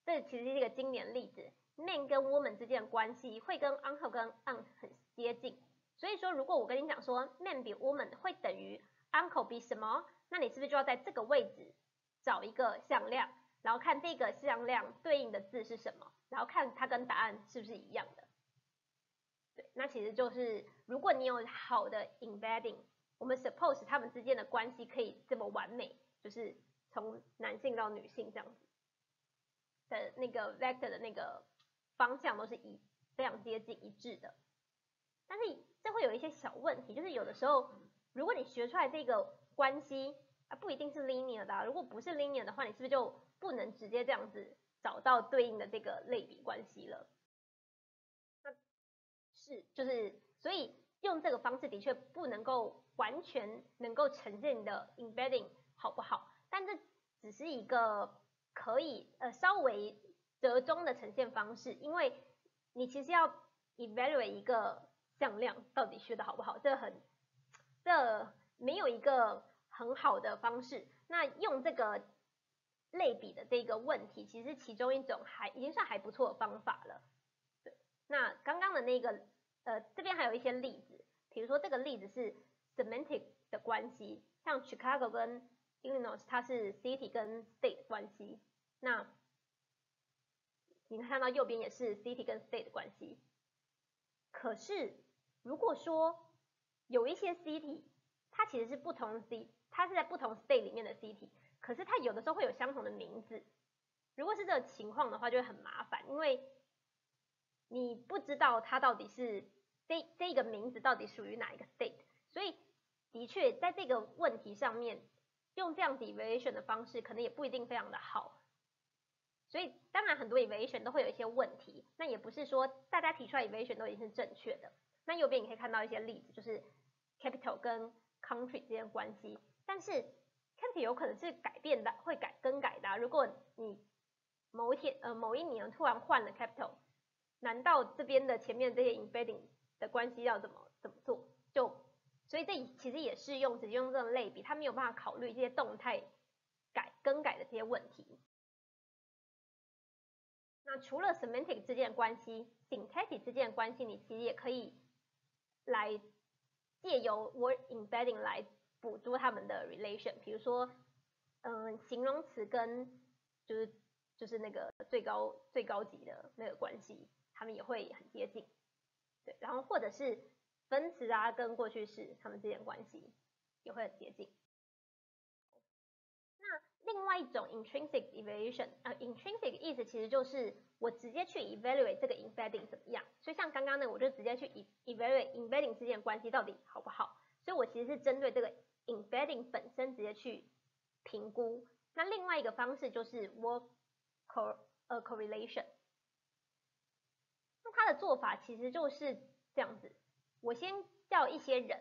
这其实是一个经典例子，man 跟 woman 之间的关系会跟 uncle 跟 aunt 很接近。所以说，如果我跟你讲说，man 比 woman 会等于 uncle 比什么，那你是不是就要在这个位置找一个向量，然后看这个向量对应的字是什么，然后看它跟答案是不是一样的？对，那其实就是如果你有好的 embedding，我们 suppose 他们之间的关系可以这么完美，就是从男性到女性这样子的那个 vector 的那个方向都是一非常接近一致的。但是这会有一些小问题，就是有的时候，如果你学出来这个关系啊，不一定是 linear 的，如果不是 linear 的话，你是不是就不能直接这样子找到对应的这个类比关系了？那是，就是所以用这个方式的确不能够完全能够呈现你的 embedding 好不好？但这只是一个可以呃稍微折中的呈现方式，因为你其实要 evaluate 一个。向量到底学的好不好？这很，这没有一个很好的方式。那用这个类比的这个问题，其实其中一种还已经算还不错的方法了。对，那刚刚的那个，呃，这边还有一些例子，比如说这个例子是 semantic 的关系，像 Chicago 跟 Illinois，它是 city 跟 state 关系。那你看到右边也是 city 跟 state 关系，可是。如果说有一些 city，它其实是不同 c，它是在不同 state 里面的 city，可是它有的时候会有相同的名字。如果是这个情况的话，就会很麻烦，因为你不知道它到底是这这个名字到底属于哪一个 state，所以的确在这个问题上面，用这样子 evaluation 的方式，可能也不一定非常的好。所以当然很多 evaluation 都会有一些问题，那也不是说大家提出来 evaluation 都已经是正确的。那右边你可以看到一些例子，就是 capital 跟 country 之间关系，但是 capital 有可能是改变的，会改更改的。如果你某一天呃某一年突然换了 capital，难道这边的前面这些 embedding 的关系要怎么怎么做？就所以这其实也是用直接用这种类比，它没有办法考虑这些动态改更改的这些问题。那除了 semantic 之间的关系，syntactic 之间的关系，你其实也可以。来借由 word embedding 来捕捉他们的 relation，比如说，嗯，形容词跟就是就是那个最高最高级的那个关系，他们也会很接近，对，然后或者是分词啊跟过去式他们之间关系也会很接近。另外一种 intrinsic evaluation，呃，intrinsic 意思其实就是我直接去 evaluate 这个 embedding 怎么样。所以像刚刚那个，我就直接去 evaluate embedding 之间的关系到底好不好。所以我其实是针对这个 embedding 本身直接去评估。那另外一个方式就是 word cor 呃 correlation。那它的做法其实就是这样子，我先叫一些人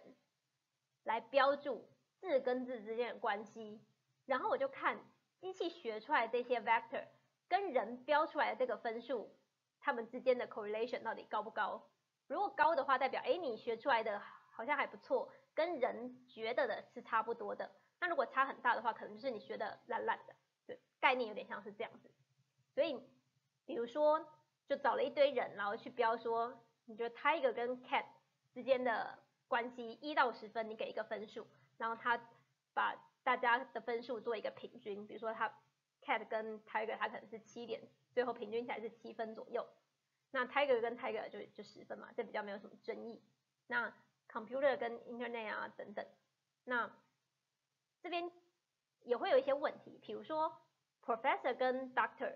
来标注字跟字之间的关系。然后我就看机器学出来这些 vector 跟人标出来的这个分数，他们之间的 correlation 到底高不高？如果高的话，代表哎你学出来的好像还不错，跟人觉得的是差不多的。那如果差很大的话，可能就是你学的烂烂的，对，概念有点像是这样子。所以，比如说，就找了一堆人，然后去标说，你觉得 tiger 跟 cat 之间的关系一到十分，你给一个分数，然后他把大家的分数做一个平均，比如说他 cat 跟 tiger 他可能是七点，最后平均起来是七分左右。那 tiger 跟 tiger 就就十分嘛，这比较没有什么争议。那 computer 跟 internet 啊等等，那这边也会有一些问题，比如说 professor 跟 doctor，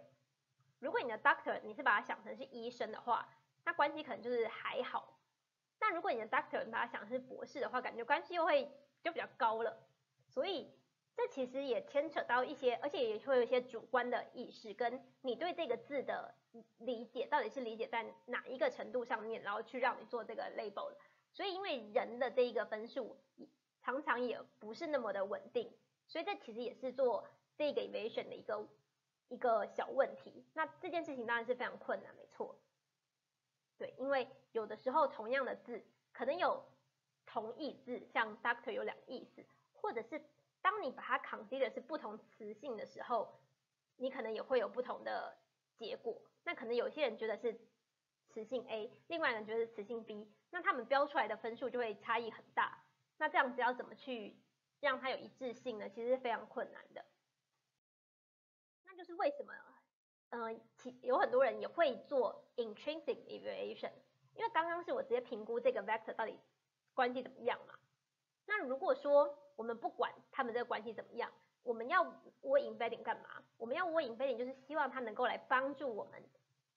如果你的 doctor 你是把它想成是医生的话，那关系可能就是还好。那如果你的 doctor 你把它想成是博士的话，感觉关系又会就比较高了。所以这其实也牵扯到一些，而且也会有一些主观的意识，跟你对这个字的理解到底是理解在哪一个程度上面，然后去让你做这个 label 所以因为人的这一个分数常常也不是那么的稳定，所以这其实也是做这个 evaluation 的一个一个小问题。那这件事情当然是非常困难，没错。对，因为有的时候同样的字可能有同义字，像 doctor 有两个意思，或者是当你把它 consider 是不同词性的时候，你可能也会有不同的结果。那可能有些人觉得是词性 A，另外人觉得是词性 B，那他们标出来的分数就会差异很大。那这样子要怎么去让它有一致性呢？其实是非常困难的。那就是为什么，嗯，其有很多人也会做 intrinsic evaluation，因为刚刚是我直接评估这个 vector 到底关系怎么样嘛。那如果说我们不管他们这个关系怎么样，我们要 w o r embedding 干嘛？我们要 w o r embedding 就是希望它能够来帮助我们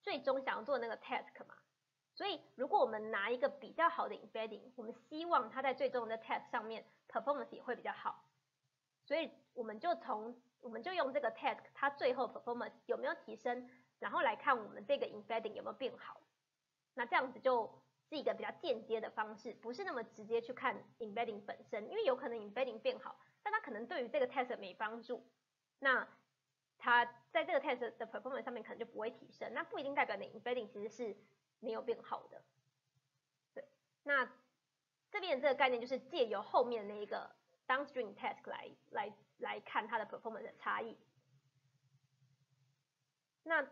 最终想要做那个 task 嘛。所以如果我们拿一个比较好的 embedding，我们希望它在最终的 task 上面 performance 也会比较好。所以我们就从我们就用这个 task 它最后 performance 有没有提升，然后来看我们这个 embedding 有没有变好。那这样子就是一个比较间接的方式，不是那么直接去看 embedding 本身，因为有可能 embedding 变好，但它可能对于这个 test 没帮助。那它在这个 test 的 performance 上面可能就不会提升，那不一定代表你 embedding 其实是没有变好的。对，那这边这个概念就是借由后面那一个 downstream task 来来来看它的 performance 的差异。那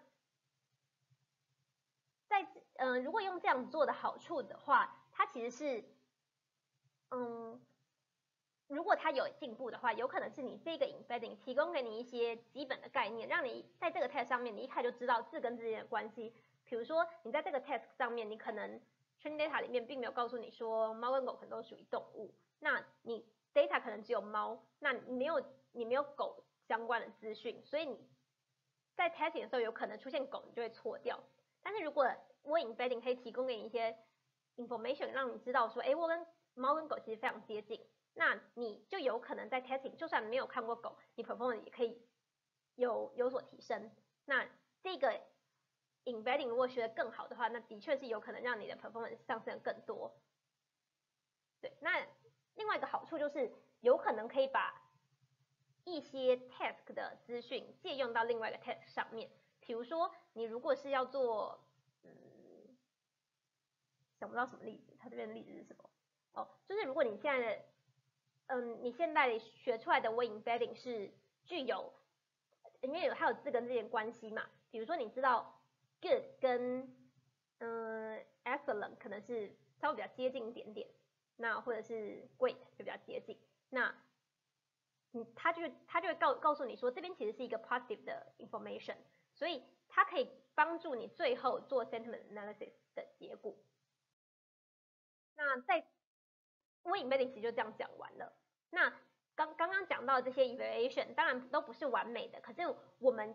嗯，如果用这样做的好处的话，它其实是，嗯，如果它有进步的话，有可能是你这个 embedding 提供给你一些基本的概念，让你在这个 test 上面，你一看就知道字跟字之间的关系。比如说，你在这个 test 上面，你可能 training data 里面并没有告诉你说猫跟狗可能都属于动物，那你 data 可能只有猫，那你没有你没有狗相关的资讯，所以你在 testing 的时候有可能出现狗，你就会错掉。但是如果我 embedding 可以提供给你一些 information，让你知道说，哎，我跟猫跟狗其实非常接近，那你就有可能在 testing，就算没有看过狗，你 performance 也可以有有所提升。那这个 embedding 如果学得更好的话，那的确是有可能让你的 performance 上升更多。对，那另外一个好处就是有可能可以把一些 task 的资讯借用到另外一个 task 上面。比如说，你如果是要做，嗯，想不到什么例子，它这边的例子是什么？哦，就是如果你现在的，嗯，你现在学出来的 word embedding 是具有，因为有它有字根之间关系嘛。比如说，你知道 good 跟嗯 excellent 可能是稍微比较接近一点点，那或者是 great 就比较接近，那，嗯，它就它就会告告诉你说，这边其实是一个 positive 的 information。所以它可以帮助你最后做 sentiment analysis 的结果。那在 word embedding 其实就这样讲完了。那刚刚刚讲到这些 evaluation，当然都不是完美的，可是我们，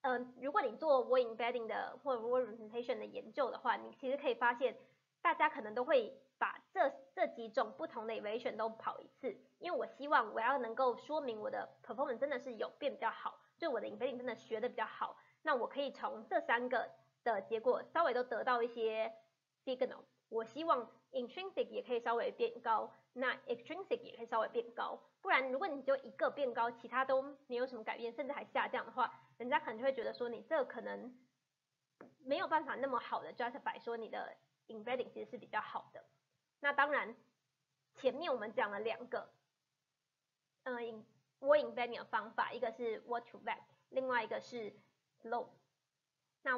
嗯，如果你做 word embedding 的或者 w o r representation 的研究的话，你其实可以发现，大家可能都会把这这几种不同的 evaluation 都跑一次，因为我希望我要能够说明我的 performance 真的是有变比较好。就我的 embedding 真的学的比较好，那我可以从这三个的结果稍微都得到一些 signal，我希望 intrinsic 也可以稍微变高，那 extrinsic 也可以稍微变高。不然如果你就一个变高，其他都没有什么改变，甚至还下降的话，人家可能就会觉得说你这可能没有办法那么好的 justify 说你的 embedding 其实是比较好的。那当然，前面我们讲了两个，嗯，word embedding 的方法，一个是 word to vec，另外一个是 low。那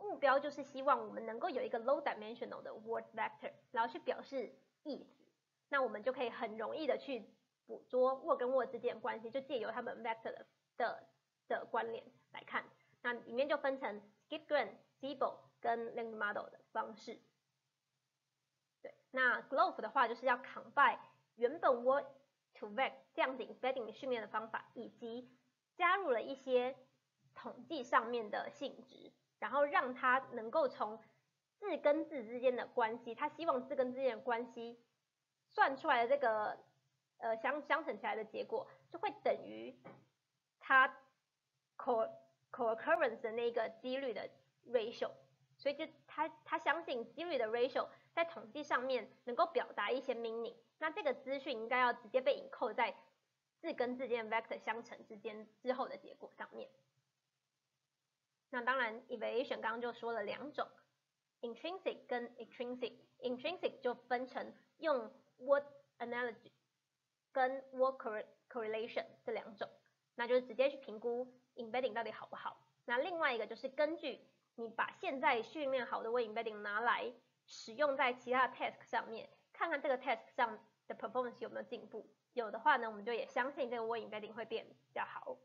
目标就是希望我们能够有一个 low dimensional 的 word vector，然后去表示意思。那我们就可以很容易的去捕捉 word 跟 word 之间的关系，就借由它们 vector 的的的关联来看。那里面就分成 skipgram、siebel 跟 link model 的方式。对，那 Glove 的话就是要 combine 原本 word to vec 这样子 embedding 训练的方法，以及加入了一些统计上面的性质。然后让它能够从字跟字之间的关系，他希望字跟字之间的关系算出来的这个呃相相乘起来的结果，就会等于它 co co-occurrence 的那个几率的 ratio，所以就他他相信几率的 ratio 在统计上面能够表达一些 meaning，那这个资讯应该要直接被引扣在字跟字间 vector 相乘之间之后的结果上面。那当然，evaluation 刚刚就说了两种，intrinsic 跟 extrinsic。intrinsic 就分成用 word analogy 跟 word correlation 这两种，那就是直接去评估 embedding 到底好不好。那另外一个就是根据你把现在训练好的 word embedding 拿来使用在其他的 task 上面，看看这个 task 上 The performance 有没有进步。有的话呢，我们就也相信这个 win betting 会变比较好。